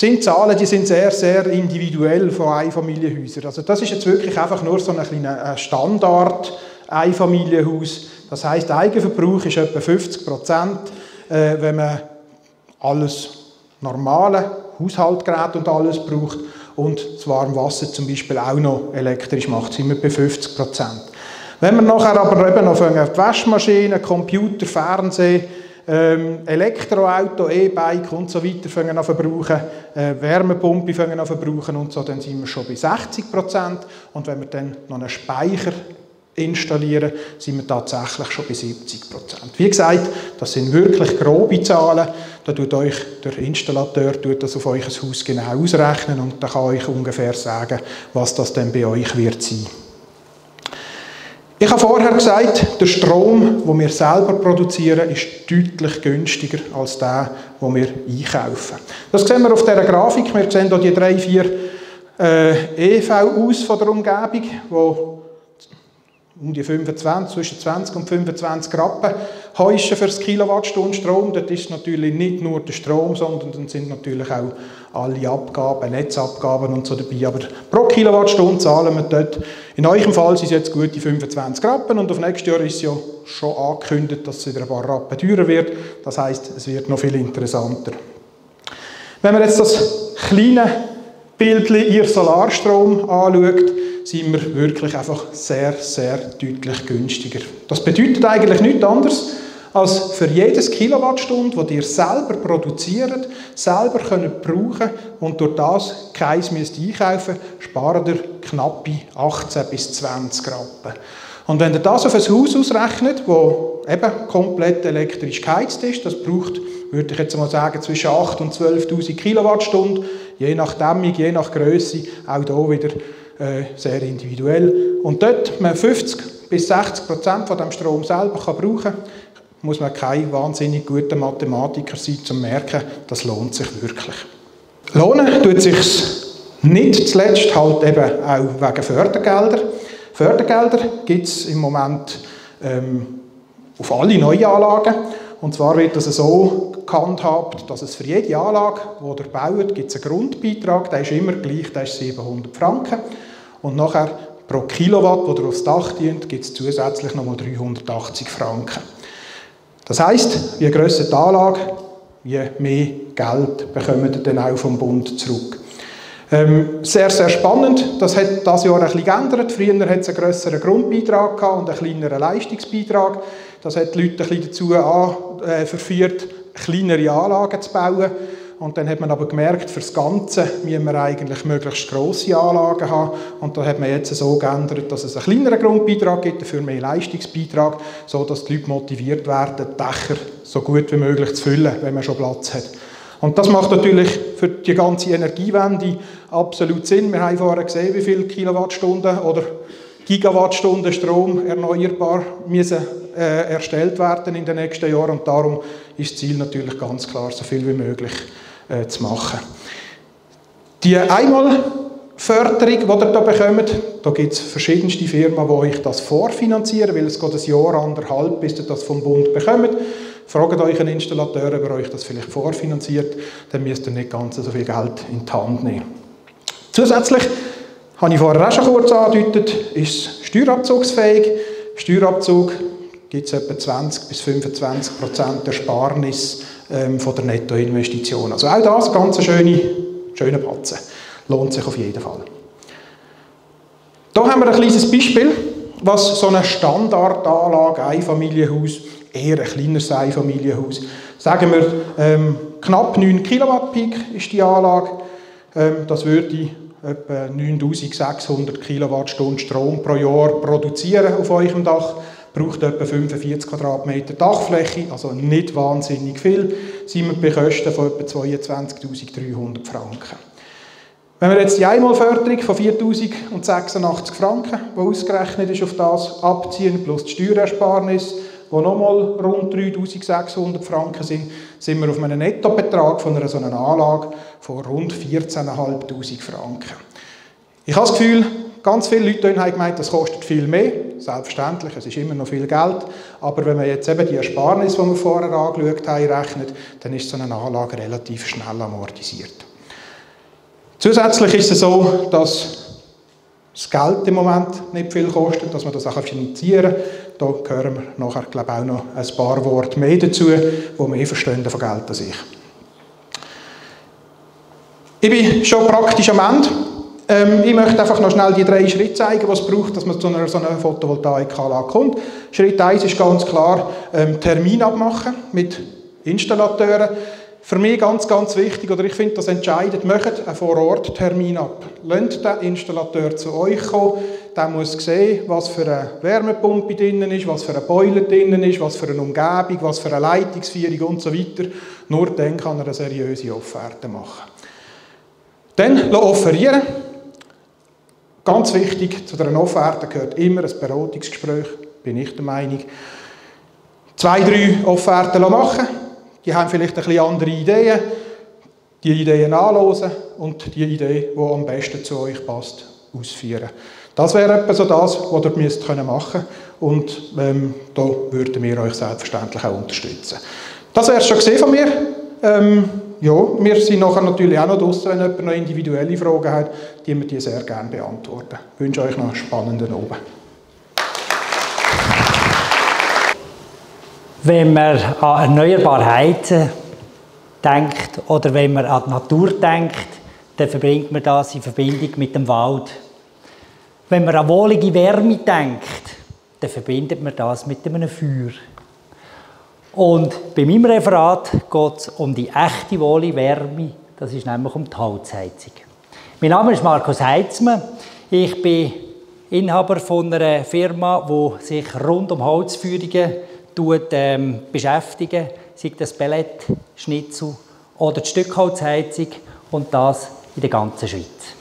sind Zahlen, die sind sehr, sehr individuell von Einfamilienhäusern. Also das ist jetzt wirklich einfach nur so ein kleiner Standard Einfamilienhaus. Das heißt, Eigenverbrauch ist etwa 50 Prozent, äh, wenn man alles normale Haushaltgerät und alles braucht und das warme Wasser zum Beispiel auch noch elektrisch macht, sind wir bei 50 Prozent. Wenn wir nachher aber eben noch die Waschmaschine, Computer, Fernsehen, ähm, Elektroauto, E-Bike und so weiter fangen an verbrauchen, äh, Wärmepumpe fangen an verbrauchen und so, dann sind wir schon bei 60 Prozent. Und wenn wir dann noch einen Speicher installieren, sind wir tatsächlich schon bei 70 Prozent. Wie gesagt, das sind wirklich grobe Zahlen. Da tut euch der Installateur tut das auf euch Haus genau ausrechnen und dann kann euch ungefähr sagen, was das denn bei euch wird sein. Ich habe vorher gesagt, der Strom, den wir selber produzieren, ist deutlich günstiger als der, den wir einkaufen. Das sehen wir auf dieser Grafik. Wir sehen hier die drei, vier äh, EV aus von der Umgebung, die um die 25, zwischen 20 und 25 Rappen heuschen für das Kilowattstunde Strom. Das ist natürlich nicht nur der Strom, sondern dann sind natürlich auch alle Abgaben, Netzabgaben und so dabei. Aber pro Kilowattstunde zahlen wir dort. In eurem Fall sind es jetzt gute 25 Rappen und auf nächstes Jahr ist ja schon angekündigt, dass es wieder ein paar Rappen teurer wird. Das heißt, es wird noch viel interessanter. Wenn man jetzt das kleine Bild ihr Solarstrom anschaut, sind wir wirklich einfach sehr, sehr deutlich günstiger. Das bedeutet eigentlich nichts anderes, als für jedes Kilowattstunde, das ihr selber produziert, selber könnt brauchen und durch das keins müsst einkaufen spart ihr knappe 18 bis 20 Rappen. Und wenn ihr das auf ein Haus ausrechnet, das eben komplett elektrisch geheizt ist, das braucht, würde ich jetzt mal sagen, zwischen 8.000 und 12.000 Kilowattstunden, je nach Dämmung, je nach Größe, auch hier wieder äh, sehr individuell. Und dort man 50 bis 60 Prozent von dem Strom selber kann brauchen kann, muss man kein wahnsinnig guter Mathematiker sein, um zu merken, das lohnt sich wirklich. Lohnen tut sich nicht zuletzt halt eben auch wegen Fördergelder. Fördergelder gibt es im Moment ähm, auf alle neuen Anlagen. Und zwar wird das so gehandhabt, dass es für jede Anlage, die ihr baut, gibt einen Grundbeitrag, der ist immer gleich, der ist 700 Franken. Und nachher pro Kilowatt, wo ihr aufs Dach dient, gibt es zusätzlich nochmal 380 Franken. Das heisst, je grösser die Anlage, je mehr Geld bekommt ihr dann auch vom Bund zurück. Ähm, sehr, sehr spannend. Das hat das Jahr ein bisschen geändert. Früher hat es einen grösseren Grundbeitrag gehabt und einen kleineren Leistungsbeitrag. Das hat die Leute ein bisschen dazu an, äh, verführt, kleinere Anlagen zu bauen. Und dann hat man aber gemerkt, für das Ganze müssen wir eigentlich möglichst grosse Anlagen haben. Und da hat man jetzt so geändert, dass es einen kleineren Grundbeitrag gibt, dafür mehr Leistungsbeitrag, sodass die Leute motiviert werden, die Dächer so gut wie möglich zu füllen, wenn man schon Platz hat. Und das macht natürlich für die ganze Energiewende absolut Sinn. Wir haben vorher gesehen, wie viele Kilowattstunden oder Gigawattstunden Strom erneuerbar müssen, äh, erstellt werden in den nächsten Jahren. Und darum ist das Ziel natürlich ganz klar, so viel wie möglich äh, zu machen. Die Einmalförderung, die ihr hier bekommt, da gibt es verschiedenste Firmen, die euch das vorfinanzieren, weil es geht ein Jahr, anderthalb, bis ihr das vom Bund bekommt. Fragt euch einen Installateur, ob er euch das vielleicht vorfinanziert, dann müsst ihr nicht ganz so viel Geld in die Hand nehmen. Zusätzlich, habe ich vorher auch schon kurz angedeutet, ist steuerabzugsfähig. Steuerabzug gibt es etwa 20 bis 25 Prozent Ersparnis ähm, von der Nettoinvestition. Also auch das, ganz eine schöne, schöne Batzen. Lohnt sich auf jeden Fall. Hier haben wir ein kleines Beispiel, was so eine Standardanlage, Einfamilienhaus, eher ein kleineres Einfamilienhaus. Sagen wir, ähm, knapp 9 Kilowatt Peak ist die Anlage. Ähm, das würde etwa 9600 Kilowattstunden Strom pro Jahr produzieren auf eurem Dach. Braucht etwa 45 Quadratmeter Dachfläche, also nicht wahnsinnig viel. Sind wir bei Kosten von etwa 22.300 Franken. Wenn wir jetzt die Einmalförderung von 4.086 Franken, die ausgerechnet ist auf das, abziehen, plus die Steuerersparnis, die nochmal rund 3600 Franken sind, sind wir auf einem Nettobetrag von einer solchen Anlage von rund 14.500 Franken. Ich habe das Gefühl, ganz viele Leute haben gemeint, das kostet viel mehr. Selbstverständlich, es ist immer noch viel Geld. Aber wenn man jetzt eben die Ersparnis, die wir vorher angeschaut haben, rechnet, dann ist so eine Anlage relativ schnell amortisiert. Zusätzlich ist es so, dass das Geld im Moment nicht viel kostet, dass man das auch finanzieren kann. Da hören wir nachher, glaube ich, auch noch ein paar Worte mehr dazu, wo mehr verstehen von Geld als ich. Ich bin schon praktisch am Ende. Ähm, ich möchte einfach noch schnell die drei Schritte zeigen, was es braucht, dass man zu einer so einer Photovoltaikanlage kommt. Schritt 1 ist ganz klar, ähm, Termin abmachen mit Installateuren. Für mich ganz, ganz wichtig, oder ich finde das entscheidend, macht einen Vor-Ort-Termin ab. Lasst den Installateur zu euch kommen. Der muss sehen, was für eine Wärmepumpe drinnen ist, was für ein Boiler drinnen ist, was für eine Umgebung, was für eine Leitungsführung und so weiter. Nur dann kann er eine seriöse Offerte machen. Dann offerieren. Ganz wichtig, zu einer Offerte gehört immer ein Beratungsgespräch, bin ich der Meinung. Zwei, drei Offerten machen die haben vielleicht ein bisschen andere Ideen, die Ideen anhören und die Idee, die am besten zu euch passt, ausführen. Das wäre etwa so das, was ihr müsst machen könnt und ähm, da würden wir euch selbstverständlich auch unterstützen. Das wäre es schon von mir. Ähm, ja, wir sind nachher natürlich auch noch draußen, wenn jemand noch individuelle Fragen hat, die wir die sehr gerne beantworten. Ich wünsche euch noch einen spannenden Abend. Wenn man an erneuerbare Heizen denkt oder wenn man an die Natur denkt, dann verbringt man das in Verbindung mit dem Wald. Wenn man an wohlige Wärme denkt, dann verbindet man das mit einem Feuer. Und bei meinem Referat geht es um die echte wohle Wärme, das ist nämlich um die Holzheizung. Mein Name ist Markus Heitzmann. Ich bin Inhaber von einer Firma, die sich rund um Holzführungen ähm, beschäftigen, sei das Pellet, Schnitzel oder die Stückholzheizung und das in der ganzen Schweiz.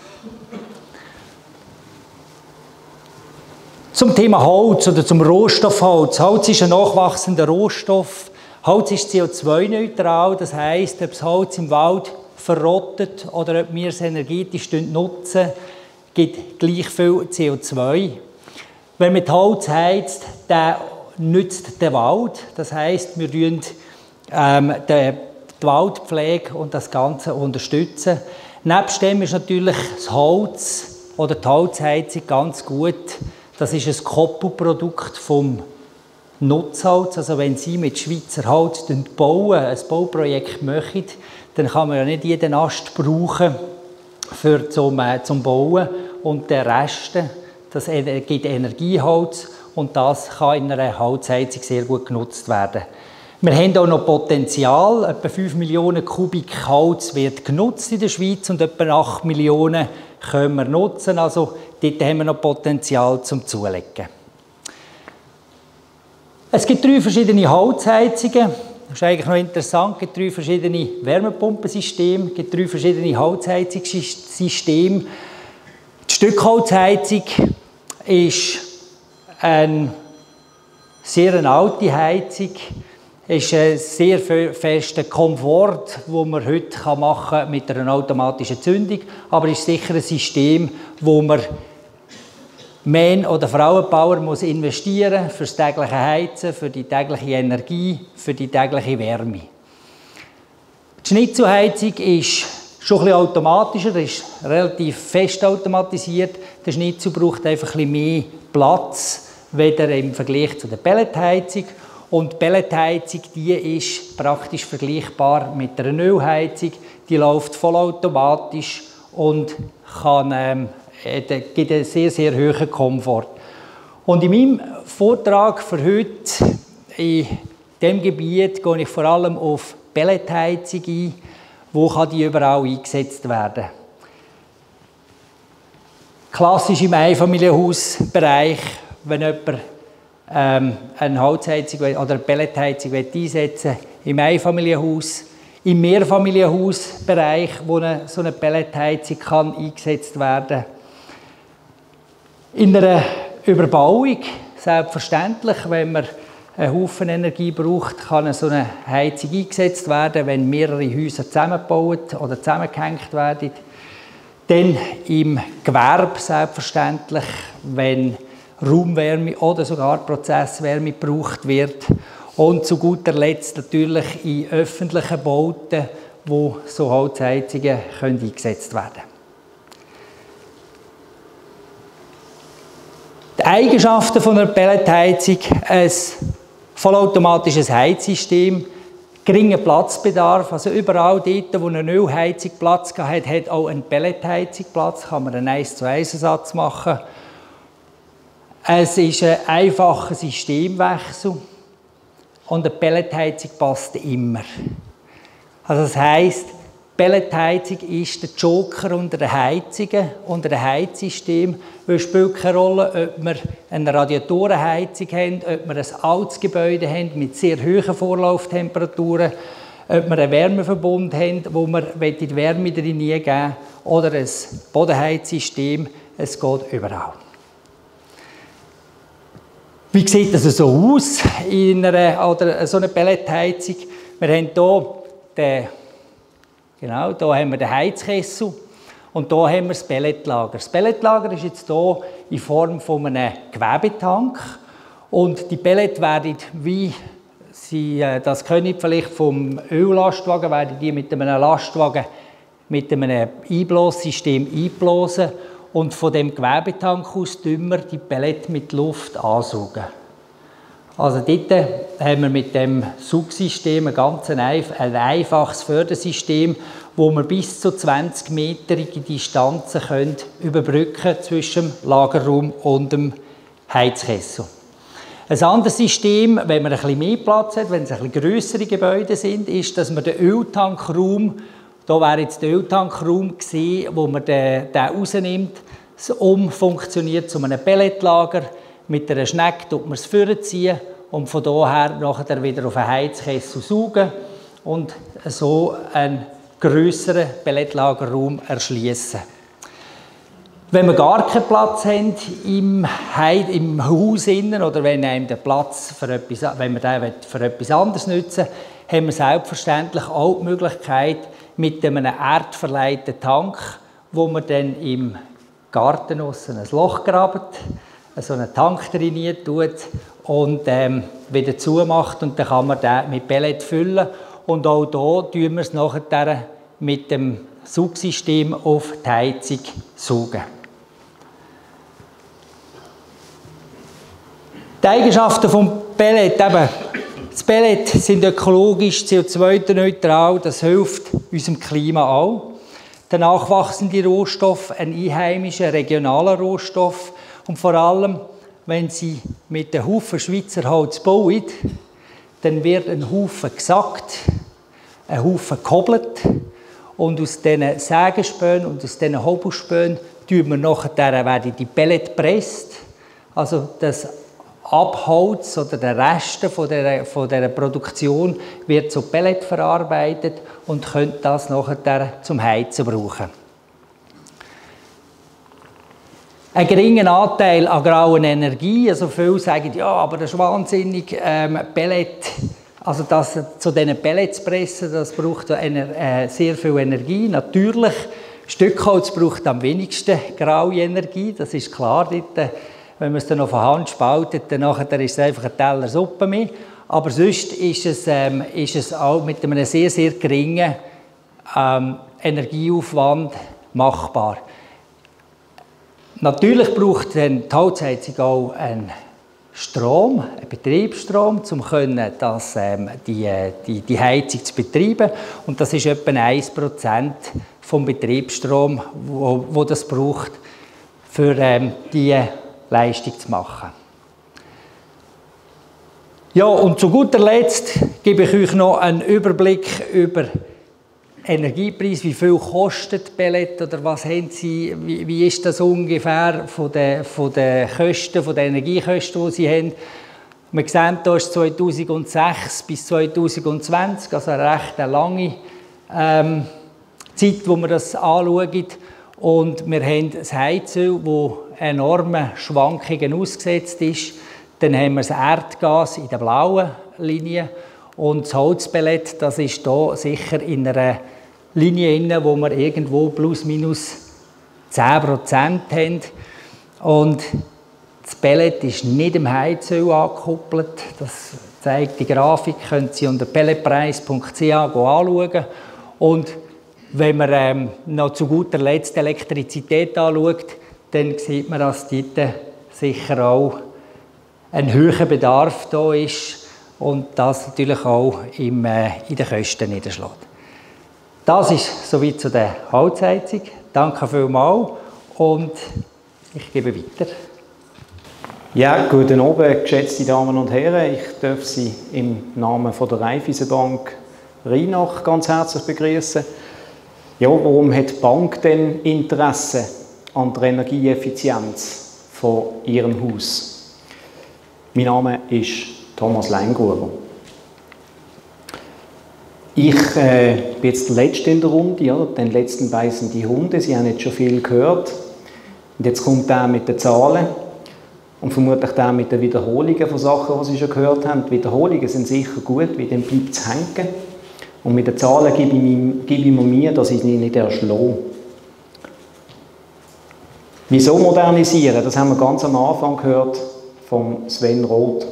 Zum Thema Holz oder zum Rohstoff Holz. Holz ist ein nachwachsender Rohstoff. Holz ist CO2-neutral, das heißt, ob das Holz im Wald verrottet oder ob wir es energetisch nutzen, gibt gleich viel CO2. Wenn man Holz heizt, dann nützt der Wald. Das heißt, wir tun ähm, die Waldpflege und das Ganze unterstützen. Nebst dem ist natürlich das Holz oder die Holzheizung ganz gut das ist ein Koppelprodukt vom Nutzholz. Also wenn Sie mit Schweizer Holz bauen, ein Bauprojekt machen, dann kann man ja nicht jeden Ast brauchen für zum, äh, zum Bauen und der Rest, das gibt Energieholz und das kann in einer Holzheizung sehr gut genutzt werden. Wir haben auch noch Potenzial. Etwa 5 Millionen Kubik Holz wird genutzt in der Schweiz und etwa 8 Millionen können wir nutzen. Also dort haben wir noch Potenzial zum Zulegen. Es gibt drei verschiedene Holzheizungen. Das ist eigentlich noch interessant. Es gibt drei verschiedene Wärmepumpensysteme, es gibt drei verschiedene Holzheizungssysteme. Die Stückholzheizung ist eine sehr alte Heizung ist ein sehr fester Komfort, wo man heute machen kann mit einer automatischen Zündung, aber ist sicher ein System, wo man Mann- oder Frauenbauer muss investieren für das tägliche Heizen, für die tägliche Energie, für die tägliche Wärme. Die Schnitzelheizung ist schon ein bisschen automatischer, ist relativ fest automatisiert. Der Schnitzel braucht einfach ein bisschen mehr Platz, weder im Vergleich zu der Pelletheizung. Und die Pelletheizung, die ist praktisch vergleichbar mit einer Ölheizung. Die läuft vollautomatisch und kann, ähm, äh, gibt einen sehr, sehr hohen Komfort. Und in meinem Vortrag für heute in diesem Gebiet gehe ich vor allem auf Pelletheizung ein. Wo kann die überall eingesetzt werden? Klassisch im Einfamilienhausbereich, wenn jemand ähm, eine Holzheizung oder eine Pelletheizung einsetzen im Einfamilienhaus, im Mehrfamilienhausbereich, wo eine, so eine Pelletheizung kann eingesetzt werden In einer Überbauung, selbstverständlich, wenn man einen Haufen Energie braucht, kann so eine Heizung eingesetzt werden, wenn mehrere Häuser zusammengebaut oder zusammengehängt werden. Dann im Gewerbe selbstverständlich, wenn Raumwärme oder sogar Prozesswärme gebraucht wird. Und zu guter Letzt natürlich in öffentlichen Bauten, wo so Holzheizungen können eingesetzt werden Die Eigenschaften einer Pelletheizung, ein vollautomatisches Heizsystem, geringer Platzbedarf, also überall dort, wo eine Ölheizung Platz hat, hat auch eine Pelletheizung Platz, kann man einen 1 zu 1 Ersatz machen. Es ist ein einfacher Systemwechsel und eine Pelletheizung passt immer. Also das heisst, Pelletheizung ist der Joker unter den Heizungen, unter dem Heizsystem. Es spielt keine Rolle, ob wir eine Radiatorenheizung haben, ob wir ein altes Gebäude haben mit sehr hohen Vorlauftemperaturen, ob wir einen Wärmeverbund haben, wo wir die Wärme drin geben oder ein Bodenheizsystem. Es geht überall. Wie sieht das so aus in einer, oder so einer Pelletheizung? Wir haben hier den, genau, hier haben wir den Heizkessel und hier haben wir das Pelletlager. Das Pelletlager ist jetzt hier in Form von einem Gewebetank und die Pellet werden, wie Sie äh, das können, vielleicht vom Öllastwagen, werden die mit einem Lastwagen mit einem Einblassystem einblasen und von dem Gewebetank aus wir die Pellet mit Luft ansaugen. Also dort haben wir mit dem Sugsystem ein ganz ein einfaches Fördersystem, wo wir bis zu 20 meterige Distanzen können überbrücken zwischen dem Lagerraum und dem Heizkessel. Ein anderes System, wenn man ein bisschen mehr Platz hat, wenn es ein bisschen grössere Gebäude sind, ist, dass man den Öltankraum, da wäre jetzt der Öltankraum gesehen, wo man den, den rausnimmt, umfunktioniert zu einem Pelletlager. Mit einer Schnecke tut man es vorziehen und von daher nachher wieder auf einen Heizkessel saugen und so einen grösseren Pelletlagerraum erschließen. Wenn wir gar keinen Platz haben im, Heim, im Haus innen, oder wenn einem der Platz für etwas, wenn wir den für etwas anderes nutzen, haben wir selbstverständlich auch die Möglichkeit mit einem erdverleihten Tank, wo man dann im Garten ein Loch grabt, so einen Tank drin tut und ähm, wieder zumacht und dann kann man den mit Pellet füllen und auch hier tun wir es nachher mit dem Sugsystem auf die Heizung saugen. Die Eigenschaften des Pellet, eben, das Pellet sind ökologisch CO2-neutral, das hilft unserem Klima auch. Der nachwachsende Rohstoff, ein einheimischer, regionaler Rohstoff. Und vor allem, wenn Sie mit einem Haufen Schweizer Holz bauen, dann wird ein Haufen gesackt, ein Haufen gehobelt. Und aus diesen Sägespänen und aus diesen Hobelspänen werden die Pellet presst, also das Abholz oder der Reste von der, von der Produktion wird zu Pellet verarbeitet und könnt das nachher zum Heizen brauchen. Ein geringer Anteil an grauen Energie, also viele sagen, ja, aber das ist wahnsinnig, ähm, Pellet, also das zu diesen Pellets pressen, das braucht äh, sehr viel Energie. Natürlich, Stückholz braucht am wenigsten graue Energie, das ist klar, dort wenn man es dann auf der Hand spaltet, dann ist es einfach ein Teller Suppe mehr. Aber sonst ist es, ähm, ist es auch mit einem sehr, sehr geringen ähm, Energieaufwand machbar. Natürlich braucht dann die Holzheizung auch einen Strom, einen Betriebsstrom, um das, ähm, die, die, die Heizung zu betreiben. Und das ist etwa 1% vom Betriebsstrom, wo, wo das braucht für ähm, die Leistung zu machen. Ja, und zu guter Letzt gebe ich euch noch einen Überblick über Energiepreis, wie viel kostet Pellet oder was haben Sie, wie, wie ist das ungefähr von den, von den Kosten, von den Energiekosten, die Sie haben. Wir sehen, hier ist 2006 bis 2020, also eine recht lange ähm, Zeit, wo wir das anschauen. Und wir haben das Heizöl, das enormen Schwankungen ausgesetzt ist. Dann haben wir das Erdgas in der blauen Linie. Und das Holzbillett, das ist hier sicher in einer Linie, inne, wo wir irgendwo plus minus 10% haben. Und das Pellet ist nicht im Heizöl angekoppelt. Das zeigt die Grafik, können Sie unter pelletpreis.ch anschauen. Und wenn man ähm, noch zu guter Letzt Elektrizität anschaut, dann sieht man, dass dort sicher auch ein höherer Bedarf da ist und das natürlich auch im, äh, in den Kosten niederschlägt. Das ist soweit zu der Holzheizung. Danke vielmals und ich gebe weiter. Ja, guten Abend, geschätzte Damen und Herren. Ich darf Sie im Namen von der Raiffeisenbank Rheinach ganz herzlich begrüßen. Ja, warum hat die Bank denn Interesse an der Energieeffizienz von ihrem Haus? Mein Name ist Thomas Leingruber. Ich äh, bin jetzt der Letzte in der Runde, ja, den letzten beißen die Hunde. Sie haben jetzt schon viel gehört. Und jetzt kommt der mit den Zahlen und vermutlich der mit den Wiederholungen von Sachen, die Sie schon gehört haben. Die Wiederholungen sind sicher gut, weil dann bleibt es hängen. Und mit den Zahlen gebe ich, mir, gebe ich mir dass ich sie nicht erschlaue. Wieso modernisieren? Das haben wir ganz am Anfang gehört von Sven Roth.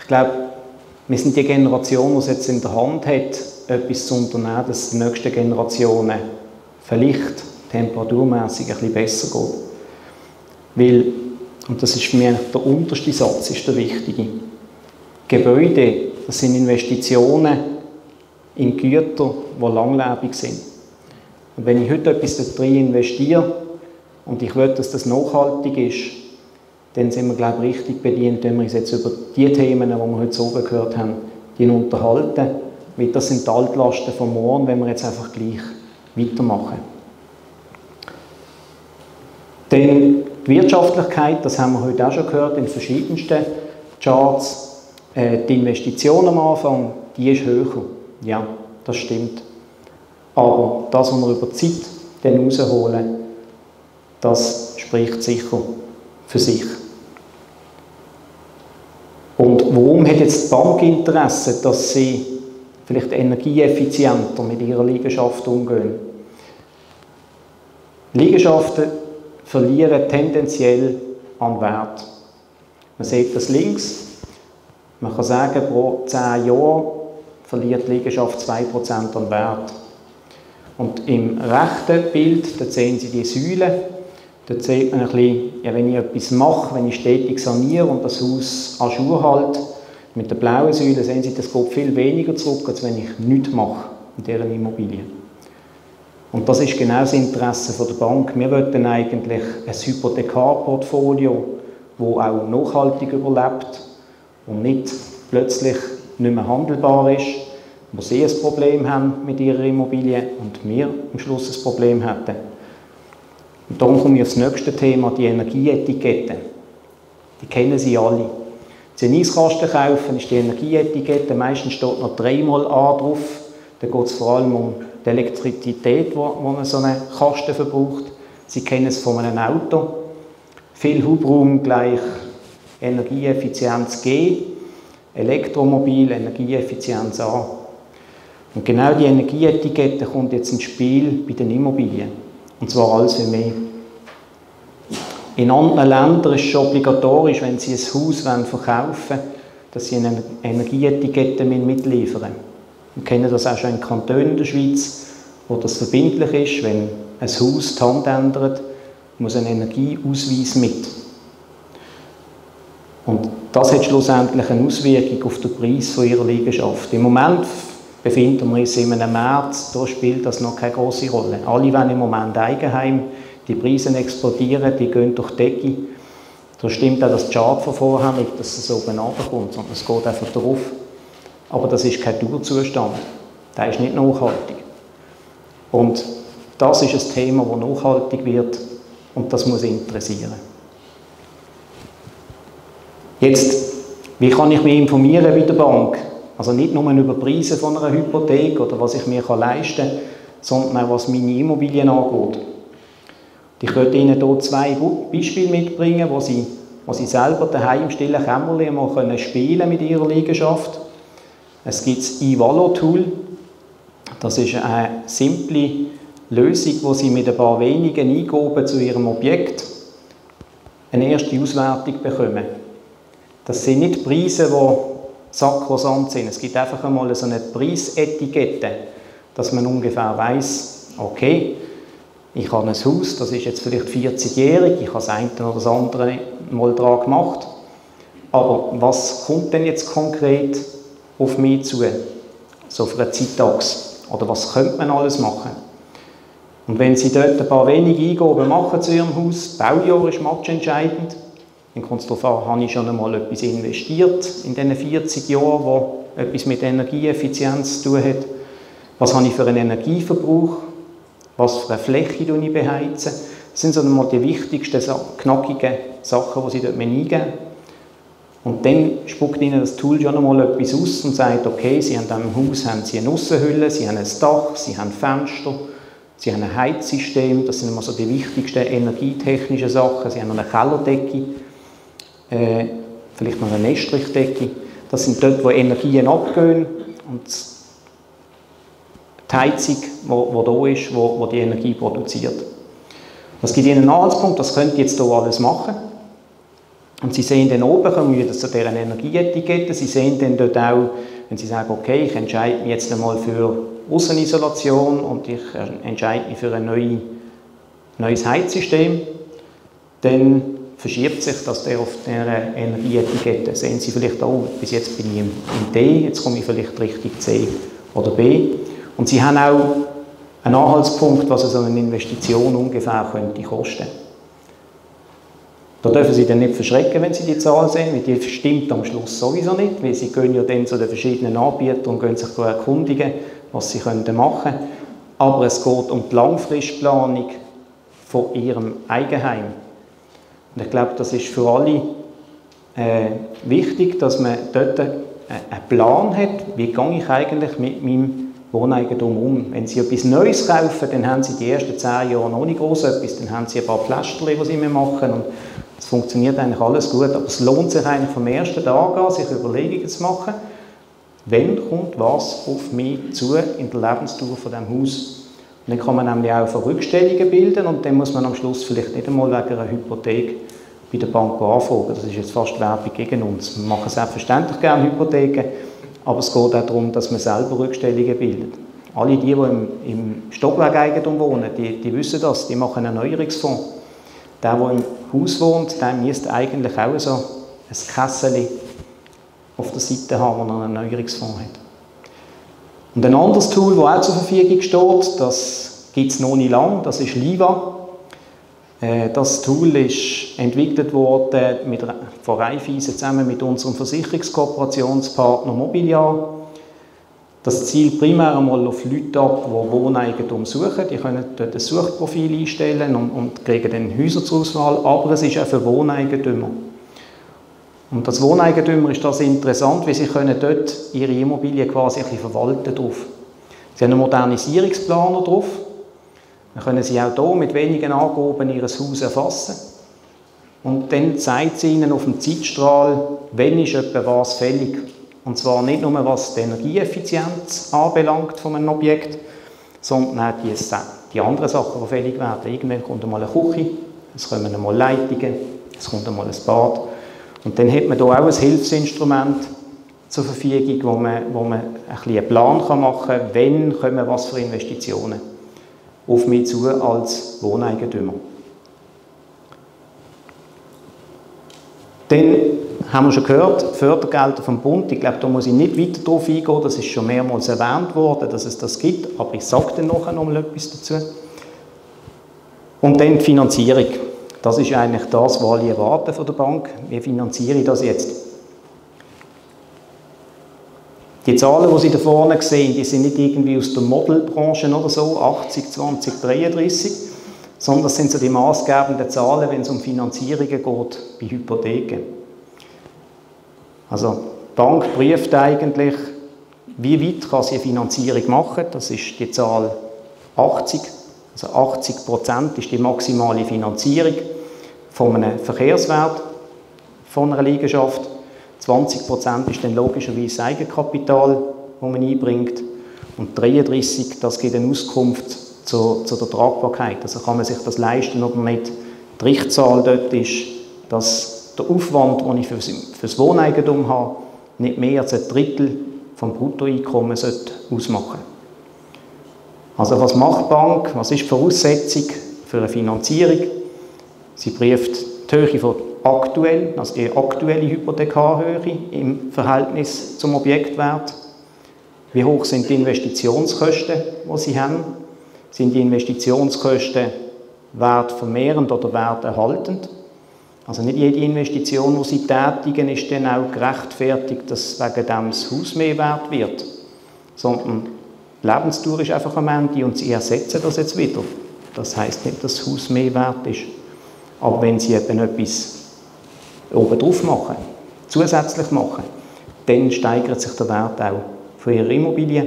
Ich glaube, wir sind die Generation, die es jetzt in der Hand hat, etwas zu unternehmen, dass den nächsten Generationen vielleicht temperaturmäßig bisschen besser geht. Weil, und das ist für mich der unterste Satz, ist der wichtige, Gebäude, das sind Investitionen, in Güter, die langlebig sind. Und wenn ich heute etwas dort investiere und ich will, dass das nachhaltig ist, dann sind wir, glaube ich, richtig bedient, wenn wir uns jetzt über die Themen, die wir heute oben gehört haben, die unterhalten. Weil das sind die Altlasten von morgen, wenn wir jetzt einfach gleich weitermachen. Denn die Wirtschaftlichkeit, das haben wir heute auch schon gehört in verschiedensten Charts, äh, die Investition am Anfang, die ist höher. Ja, das stimmt. Aber das, was wir über die Zeit dann rausholen, das spricht sicher für sich. Und warum hat jetzt die Bank Interesse, dass sie vielleicht energieeffizienter mit ihrer Liegenschaft umgehen? Liegenschaften verlieren tendenziell an Wert. Man sieht das links. Man kann sagen, pro 10 Jahre verliert die Liegenschaft 2% an Wert. Und im rechten Bild, da sehen Sie die Säule, da sieht man ein bisschen, ja, wenn ich etwas mache, wenn ich stetig saniere und das Haus an Schuhe halte, mit der blauen Säule sehen Sie, das geht viel weniger zurück, als wenn ich nichts mache in dieser Immobilie. Und das ist genau das Interesse der Bank. Wir wollten eigentlich ein Hypothekarportfolio, das auch nachhaltig überlebt und nicht plötzlich nicht mehr handelbar ist, wo sie ein Problem haben mit ihrer Immobilie und wir am Schluss ein Problem hätten. Und darum komme ich aufs nächste Thema, die Energieetikette. Die kennen Sie alle. Wenn Sie einen Eiskasten kaufen, ist die Energieetikette, meistens steht noch dreimal A drauf. Da geht es vor allem um die Elektrizität, die so einen Kasten verbraucht. Sie kennen es von einem Auto. Viel Hubraum gleich Energieeffizienz G, Elektromobil Energieeffizienz A. Und genau die Energieetikette kommt jetzt ins Spiel bei den Immobilien. Und zwar alles für mehr. In anderen Ländern ist es obligatorisch, wenn Sie ein Haus verkaufen wollen, dass Sie eine Energieetikette mitliefern. Wir kennen das auch schon in Kantonen der Schweiz, wo das verbindlich ist, wenn ein Haus die Hand ändert, muss ein Energieausweis mit. Und das hat schlussendlich eine Auswirkung auf den Preis ihrer Liegenschaft. Im Moment befinden wir uns in einem März, da spielt das noch keine große Rolle. Alle wollen im Moment Eigenheim, die Preise explodieren, die gehen durch die Decke. Da stimmt auch das Chart von vorher nicht, dass es oben runterkommt, sondern es geht einfach drauf. Aber das ist kein Dauerzustand. Der ist nicht nachhaltig. Und das ist ein Thema, das nachhaltig wird und das muss interessieren. Jetzt, wie kann ich mich informieren bei der Bank? Also nicht nur über Preise von einer Hypothek oder was ich mir leisten kann, sondern auch was meine Immobilien angeht. Ich könnte Ihnen hier zwei Beispiele mitbringen, wo Sie, wo Sie selber daheim im stillen Kämmerlein mal können spielen mit Ihrer Liegenschaft. Es gibt das iValo-Tool. Das ist eine simple Lösung, wo Sie mit ein paar wenigen Eingaben zu Ihrem Objekt eine erste Auswertung bekommen. Das sind nicht Preise, die sakrosant sind. Es gibt einfach einmal so eine Preisetikette, dass man ungefähr weiß, okay, ich habe ein Haus, das ist jetzt vielleicht 40-jährig, ich habe das eine oder das andere mal dran gemacht, aber was kommt denn jetzt konkret auf mich zu, so für eine Zeittags? Oder was könnte man alles machen? Und wenn Sie dort ein paar wenige Eingaben machen zu Ihrem Haus, Baujahr ist matchentscheidend, dann kommt habe ich schon einmal etwas investiert in diesen 40 Jahren, wo etwas mit Energieeffizienz zu tun hat. Was habe ich für einen Energieverbrauch? Was für eine Fläche ich beheizen? Das sind so einmal die wichtigsten, knackigen Sachen, die Sie dort eingeben Und dann spuckt Ihnen das Tool schon einmal etwas aus und sagt, okay, Sie haben in Haus haben Sie eine Aussenhülle, Sie haben ein Dach, Sie haben Fenster, Sie haben ein Heizsystem, das sind immer so die wichtigsten energietechnischen Sachen. Sie haben eine Kellerdecke, äh, vielleicht noch eine Estrichdecke. Das sind dort, wo Energien abgehen und die Heizung, die wo da ist, wo, wo die Energie produziert. Das gibt Ihnen einen Anhaltspunkt, das könnt ihr jetzt hier alles machen. Und Sie sehen dann oben, kommen wir zu dieser Energieetikette, Sie sehen dann dort auch, wenn Sie sagen, okay, ich entscheide mich jetzt einmal für Außenisolation und ich entscheide mich für ein neues Heizsystem, dann verschiebt sich das der auf der Energieetikette. Sehen Sie vielleicht auch, bis jetzt bin ich im, D, jetzt komme ich vielleicht Richtung C oder B. Und Sie haben auch einen Anhaltspunkt, was so eine Investition ungefähr könnte kosten. Da dürfen Sie dann nicht verschrecken, wenn Sie die Zahl sehen, weil die stimmt am Schluss sowieso nicht, weil Sie gehen ja dann zu den verschiedenen Anbietern und gehen sich erkundigen, was Sie machen können. Aber es geht um die Langfristplanung von Ihrem Eigenheim. Und ich glaube, das ist für alle äh, wichtig, dass man dort einen Plan hat, wie gehe ich eigentlich mit meinem Wohneigentum um. Wenn Sie etwas Neues kaufen, dann haben Sie die ersten zehn Jahre noch nicht groß etwas, dann haben Sie ein paar Pflasterchen, die Sie mehr machen und es funktioniert eigentlich alles gut, aber es lohnt sich eigentlich vom ersten Tag an, sich Überlegungen zu machen, wann kommt was auf mich zu in der Lebensdauer von dem Haus. Und dann kann man nämlich auch Verrückstellungen bilden und dann muss man am Schluss vielleicht nicht einmal wegen einer Hypothek bei der Bank anfragen. Das ist jetzt fast Werbung gegen uns. Wir machen selbstverständlich gerne Hypotheken, aber es geht auch darum, dass man selber Rückstellungen bildet. Alle die, die im, im Stockwerkeigentum wohnen, die, die wissen das, die machen einen Erneuerungsfonds. Der, der im Haus wohnt, der müsste eigentlich auch so ein Kessel auf der Seite haben, wo er einen Erneuerungsfonds hat. Und ein anderes Tool, das auch zur Verfügung steht, das gibt es noch nicht lange, das ist Liva. Äh, das Tool ist entwickelt worden mit, von Raiffeisen zusammen mit unserem Versicherungskooperationspartner Mobiliar. Das zielt primär einmal auf Leute ab, die Wohneigentum suchen. Die können dort ein Suchprofil einstellen und, und kriegen dann Häuser zur Auswahl, aber es ist auch für Wohneigentümer. Und als Wohneigentümer ist das interessant, weil sie können dort ihre Immobilie quasi ein bisschen verwalten drauf. Sie haben einen Modernisierungsplaner drauf, dann können Sie auch hier mit wenigen Angaben Ihr Haus erfassen. Und dann zeigt sie Ihnen auf dem Zeitstrahl, wenn ist etwa was fällig. Und zwar nicht nur, was die Energieeffizienz anbelangt von einem Objekt, sondern auch die, die anderen Sachen, die fällig werden. Irgendwann kommt einmal eine Küche, es kommen einmal Leitungen, es kommt einmal ein Bad. Und dann hat man hier auch ein Hilfsinstrument zur Verfügung, wo man, wo man ein einen Plan machen kann, wenn kommen was für Investitionen auf mich zu als Wohneigentümer. Dann haben wir schon gehört, Fördergelder vom Bund. Ich glaube, da muss ich nicht weiter darauf eingehen. Das ist schon mehrmals erwähnt worden, dass es das gibt. Aber ich sage dann noch mal etwas dazu. Und dann die Finanzierung. Das ist eigentlich das, was alle erwarten von der Bank. Wie finanziere ich das jetzt? Die Zahlen, die Sie da vorne sehen, die sind nicht irgendwie aus der Modelbranche oder so, 80, 20, 33, sondern das sind so die maßgebenden Zahlen, wenn es um Finanzierungen geht bei Hypotheken. Also die Bank prüft eigentlich, wie weit kann sie eine Finanzierung machen. Das ist die Zahl 80. Also 80 Prozent ist die maximale Finanzierung von einem Verkehrswert von einer Liegenschaft. 20 Prozent ist dann logischerweise Eigenkapital, das man einbringt. Und 33, das gibt eine Auskunft zu, zu der Tragbarkeit. Also kann man sich das leisten oder nicht. Die Richtzahl dort ist, dass der Aufwand, den ich für das Wohneigentum habe, nicht mehr als ein Drittel vom Bruttoeinkommen ausmachen sollte. Also was macht die Bank? Was ist die Voraussetzung für eine Finanzierung? Sie prüft die Höhe von aktuell, also die aktuelle Hypothekarhöhe im Verhältnis zum Objektwert. Wie hoch sind die Investitionskosten, die Sie haben? Sind die Investitionskosten wertvermehrend oder werterhaltend? Also nicht jede Investition, die Sie tätigen, ist dann auch gerechtfertigt, dass wegen dem das Haus mehr wert wird. Sondern die Lebensdauer ist einfach am Ende und Sie ersetzen das jetzt wieder. Das heißt nicht, dass das Haus mehr wert ist. Aber wenn Sie eben etwas oben drauf machen, zusätzlich machen, dann steigert sich der Wert auch von Ihrer Immobilie.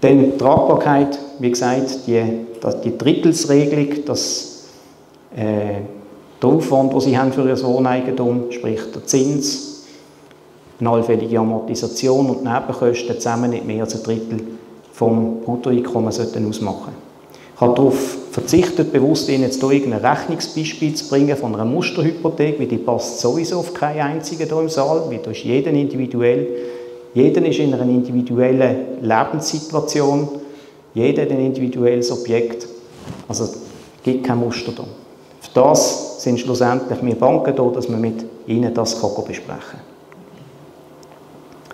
Dann die Tragbarkeit, wie gesagt, die, die Drittelsregelung, dass äh, der Aufwand, den Sie haben für Ihr Wohneigentum, sprich der Zins, eine allfällige Amortisation und Nebenkosten zusammen nicht mehr als ein Drittel vom Bruttoeinkommen sollten ausmachen. Ich habe darauf verzichtet, bewusst Ihnen jetzt hier irgendein Rechnungsbeispiel zu bringen von einer Musterhypothek, weil die passt sowieso auf keinen einzigen hier im Saal, weil da ist jeder individuell. Jeder ist in einer individuellen Lebenssituation, jeder ein individuelles Objekt. Also es gibt kein Muster da. Für das sind schlussendlich wir Banken da, dass man mit Ihnen das besprechen kann.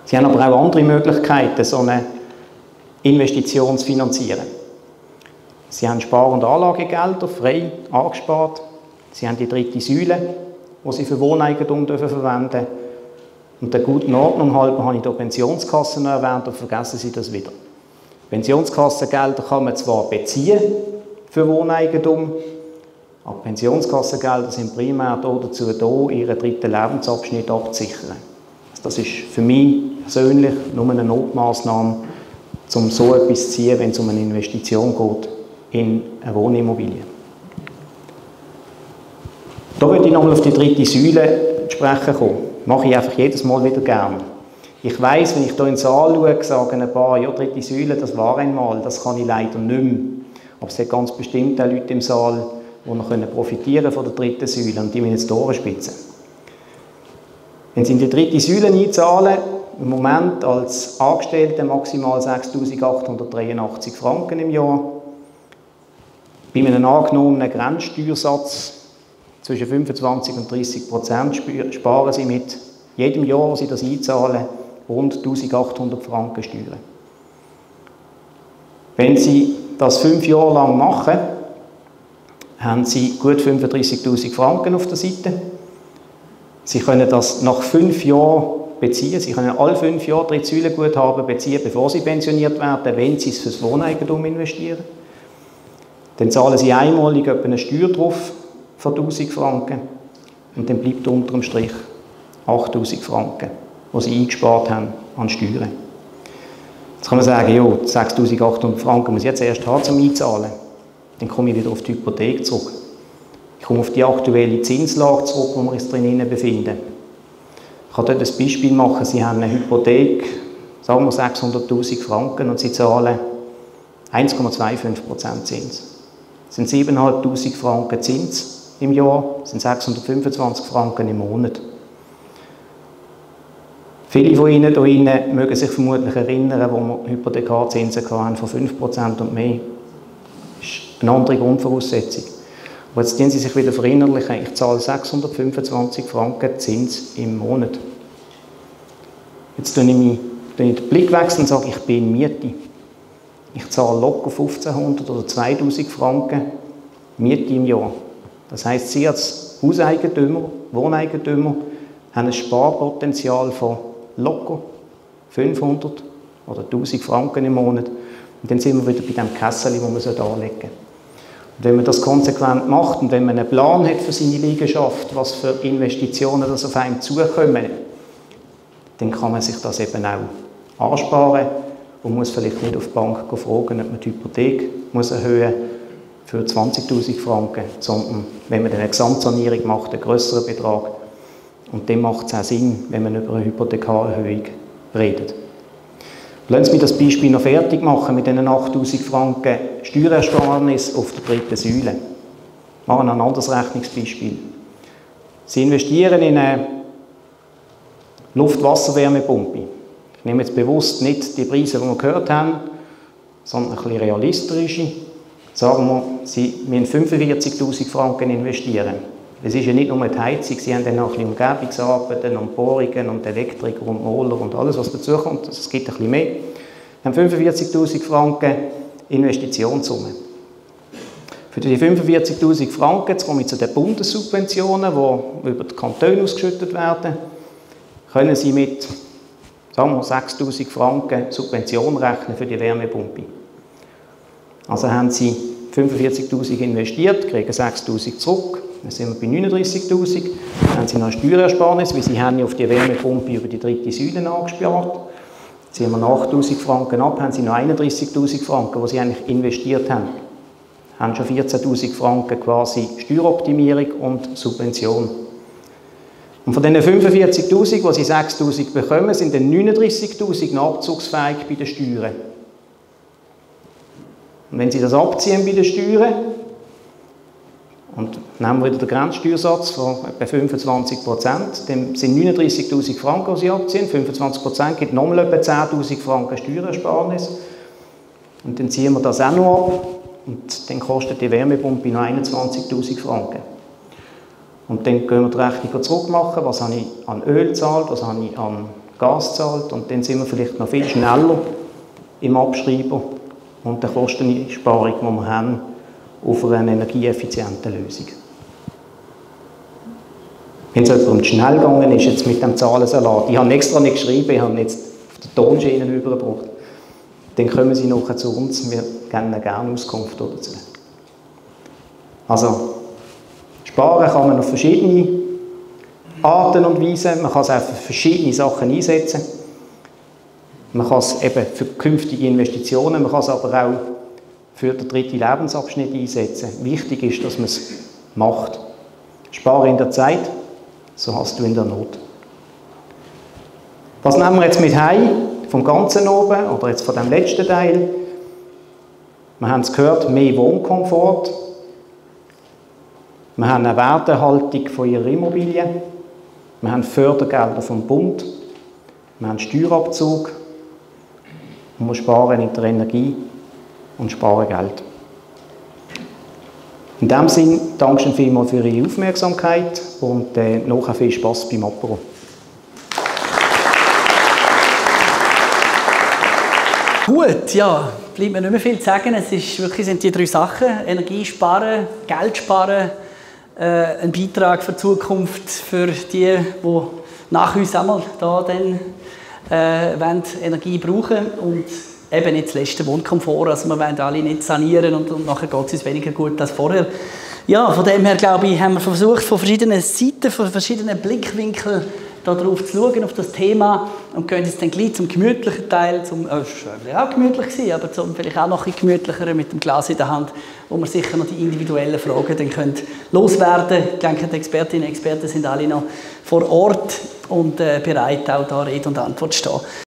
Sie haben aber auch andere Möglichkeiten, so eine Investition zu finanzieren. Sie haben Spar- und Anlagegelder frei angespart. Sie haben die dritte Säule, die Sie für Wohneigentum dürfen verwenden Und der guten Ordnung halber habe ich die Pensionskassen noch erwähnt und vergessen Sie das wieder. Pensionskassengelder kann man zwar beziehen für Wohneigentum, aber Pensionskassengelder sind primär dazu da, ihren dritten Lebensabschnitt abzusichern. Das ist für mich persönlich nur eine Notmaßnahme, um so etwas zu ziehen, wenn es um eine Investition geht in eine Wohnimmobilie. Da würde ich nochmal auf die dritte Säule sprechen kommen. Das mache ich einfach jedes Mal wieder gerne. Ich weiß, wenn ich hier in den Saal schaue, sagen ein paar, ja, dritte Säule, das war einmal, das kann ich leider nicht mehr. Aber es gibt ganz bestimmt auch Leute im Saal, die noch profitieren von der dritten Säule und die müssen jetzt durchspitzen. Wenn Sie in die dritte Säule einzahlen, im Moment als Angestellte maximal 6.883 Franken im Jahr, bei einem angenommenen Grenzsteuersatz zwischen 25 und 30 Prozent sparen Sie mit jedem Jahr, wo Sie das einzahlen, rund 1.800 Franken Steuern. Wenn Sie das fünf Jahre lang machen, haben Sie gut 35.000 Franken auf der Seite. Sie können das nach fünf Jahren beziehen. Sie können alle fünf Jahre drei Säulenguthaben beziehen, bevor Sie pensioniert werden, wenn Sie es fürs Wohneigentum investieren. Dann zahlen Sie einmalig etwa eine Steuer drauf von 1000 Franken und dann bleibt unter dem Strich 8000 Franken, die Sie eingespart haben an Steuern. Jetzt kann man sagen, ja, 6800 Franken muss ich jetzt erst haben, um einzahlen. Dann komme ich wieder auf die Hypothek zurück. Ich komme auf die aktuelle Zinslage zurück, wo wir uns drinnen befinden. Ich kann dort ein Beispiel machen. Sie haben eine Hypothek, sagen wir 600'000 Franken und Sie zahlen 1,25% Zins. Das sind 7'500 Franken Zins im Jahr, das sind 625 Franken im Monat. Viele von Ihnen hier mögen sich vermutlich erinnern, wo wir Hypothekarzinsen von 5% und mehr. Das ist eine andere Grundvoraussetzung. Aber jetzt dienen Sie sich wieder verinnerlichen, ich zahle 625 Franken Zins im Monat. Jetzt tue ich, ich den Blick wechseln und sage, ich bin in Miete. Ich zahle locker 1500 oder 2000 Franken Miete im Jahr. Das heißt, Sie als Hauseigentümer, Wohneigentümer, haben ein Sparpotenzial von locker 500 oder 1000 Franken im Monat. Und dann sind wir wieder bei dem Kessel, wo man anlegen sollte. Wenn man das konsequent macht und wenn man einen Plan hat für seine Liegenschaft, was für Investitionen das auf einem zukommen, dann kann man sich das eben auch ansparen und muss vielleicht nicht auf die Bank fragen, ob man die Hypothek muss erhöhen für 20'000 Franken, sondern wenn man eine Gesamtsanierung macht, einen größeren Betrag. Und dann macht es auch Sinn, wenn man über eine Hypothekarerhöhung redet. Lassen Sie mich das Beispiel noch fertig machen mit diesen 8000 Franken Steuerersparnis auf der dritten Säule. Machen wir ein anderes Rechnungsbeispiel. Sie investieren in eine Luft-Wasser-Wärmepumpe. Ich nehme jetzt bewusst nicht die Preise, die wir gehört haben, sondern ein bisschen realistische. Sagen wir, Sie müssen 45'000 Franken investieren. Es ist ja nicht nur die Heizung, Sie haben dann auch ein bisschen Umgebungsarbeiten und Bohrungen und Elektriker und Moller und alles, was dazukommt. Es gibt ein bisschen mehr. Wir haben 45'000 Franken Investitionssumme. Für die 45'000 Franken, jetzt komme ich zu den Bundessubventionen, die über die Kantone ausgeschüttet werden, können Sie mit sagen wir 6'000 Franken Subvention rechnen für die Wärmepumpe. Also haben Sie 45'000 investiert, kriegen 6'000 zurück, dann sind wir bei 39'000. Dann haben Sie noch Steuerersparnis, weil Sie haben auf die Wärmepumpe über die dritte Säule angespart. Ziehen wir 8'000 Franken ab, haben Sie noch 31'000 Franken, die Sie eigentlich investiert haben. Haben schon 14'000 Franken quasi Steueroptimierung und Subvention. Und von diesen 45'000, wo Sie 6'000 bekommen, sind dann 39'000 abzugsfähig bei den Steuern. Und wenn Sie das abziehen bei den Steuern, und nehmen wir wieder den Grenzsteuersatz von etwa 25 Prozent, dann sind 39'000 Franken, die Sie abziehen. 25 Prozent gibt nochmal etwa 10'000 Franken Steuerersparnis. Und dann ziehen wir das auch noch ab. Und dann kostet die Wärmepumpe noch 21'000 Franken. Und dann gehen wir die Rechnung zurück was habe ich an Öl gezahlt, was habe ich an Gas gezahlt? Und dann sind wir vielleicht noch viel schneller im Abschreiben. Und der Kosteneinsparung, die wir haben, auf eine energieeffiziente Lösung. Wenn es jemandem schnell gegangen ist, jetzt mit dem Zahlensalat, ich habe extra nicht geschrieben, ich habe jetzt auf der Tonschiene übergebracht, dann kommen Sie nachher zu uns, wir geben Ihnen gerne Auskunft dazu. Also, sparen kann man auf verschiedene Arten und Weisen, man kann es auch für verschiedene Sachen einsetzen. Man kann es eben für künftige Investitionen, man kann es aber auch für den dritten Lebensabschnitt einsetzen. Wichtig ist, dass man es macht. Spare in der Zeit, so hast du in der Not. Was nehmen wir jetzt mit heim vom Ganzen oben oder jetzt von dem letzten Teil? Wir haben es gehört, mehr Wohnkomfort. Wir haben eine Werterhaltung von Ihrer Immobilie. Wir haben Fördergelder vom Bund. Wir haben Steuerabzug. Und wir sparen in der Energie und sparen Geld. In diesem Sinne, danke schön vielmals für Ihre Aufmerksamkeit und äh, noch viel Spaß beim Apero. Gut, ja, bleibt mir nicht mehr viel zu sagen. Es ist wirklich, sind die drei Sachen. Energie sparen, Geld sparen, äh, ein Beitrag für die Zukunft für die, die nach uns einmal da dann äh, Energie brauchen und eben nicht das letzte Wohnkomfort. Also wir wollen alle nicht sanieren und, und nachher geht es uns weniger gut als vorher. Ja, von dem her glaube ich, haben wir versucht, von verschiedenen Seiten, von verschiedenen Blickwinkeln darauf zu schauen, auf das Thema und gehen jetzt dann gleich zum gemütlichen Teil, zum, äh, es war auch gemütlich gewesen, aber zum vielleicht auch noch ein gemütlicher mit dem Glas in der Hand, wo wir sicher noch die individuellen Fragen dann können loswerden Ich denke, die Expertinnen und Experten sind alle noch vor Ort und äh, bereit, auch da Rede und Antwort zu stehen.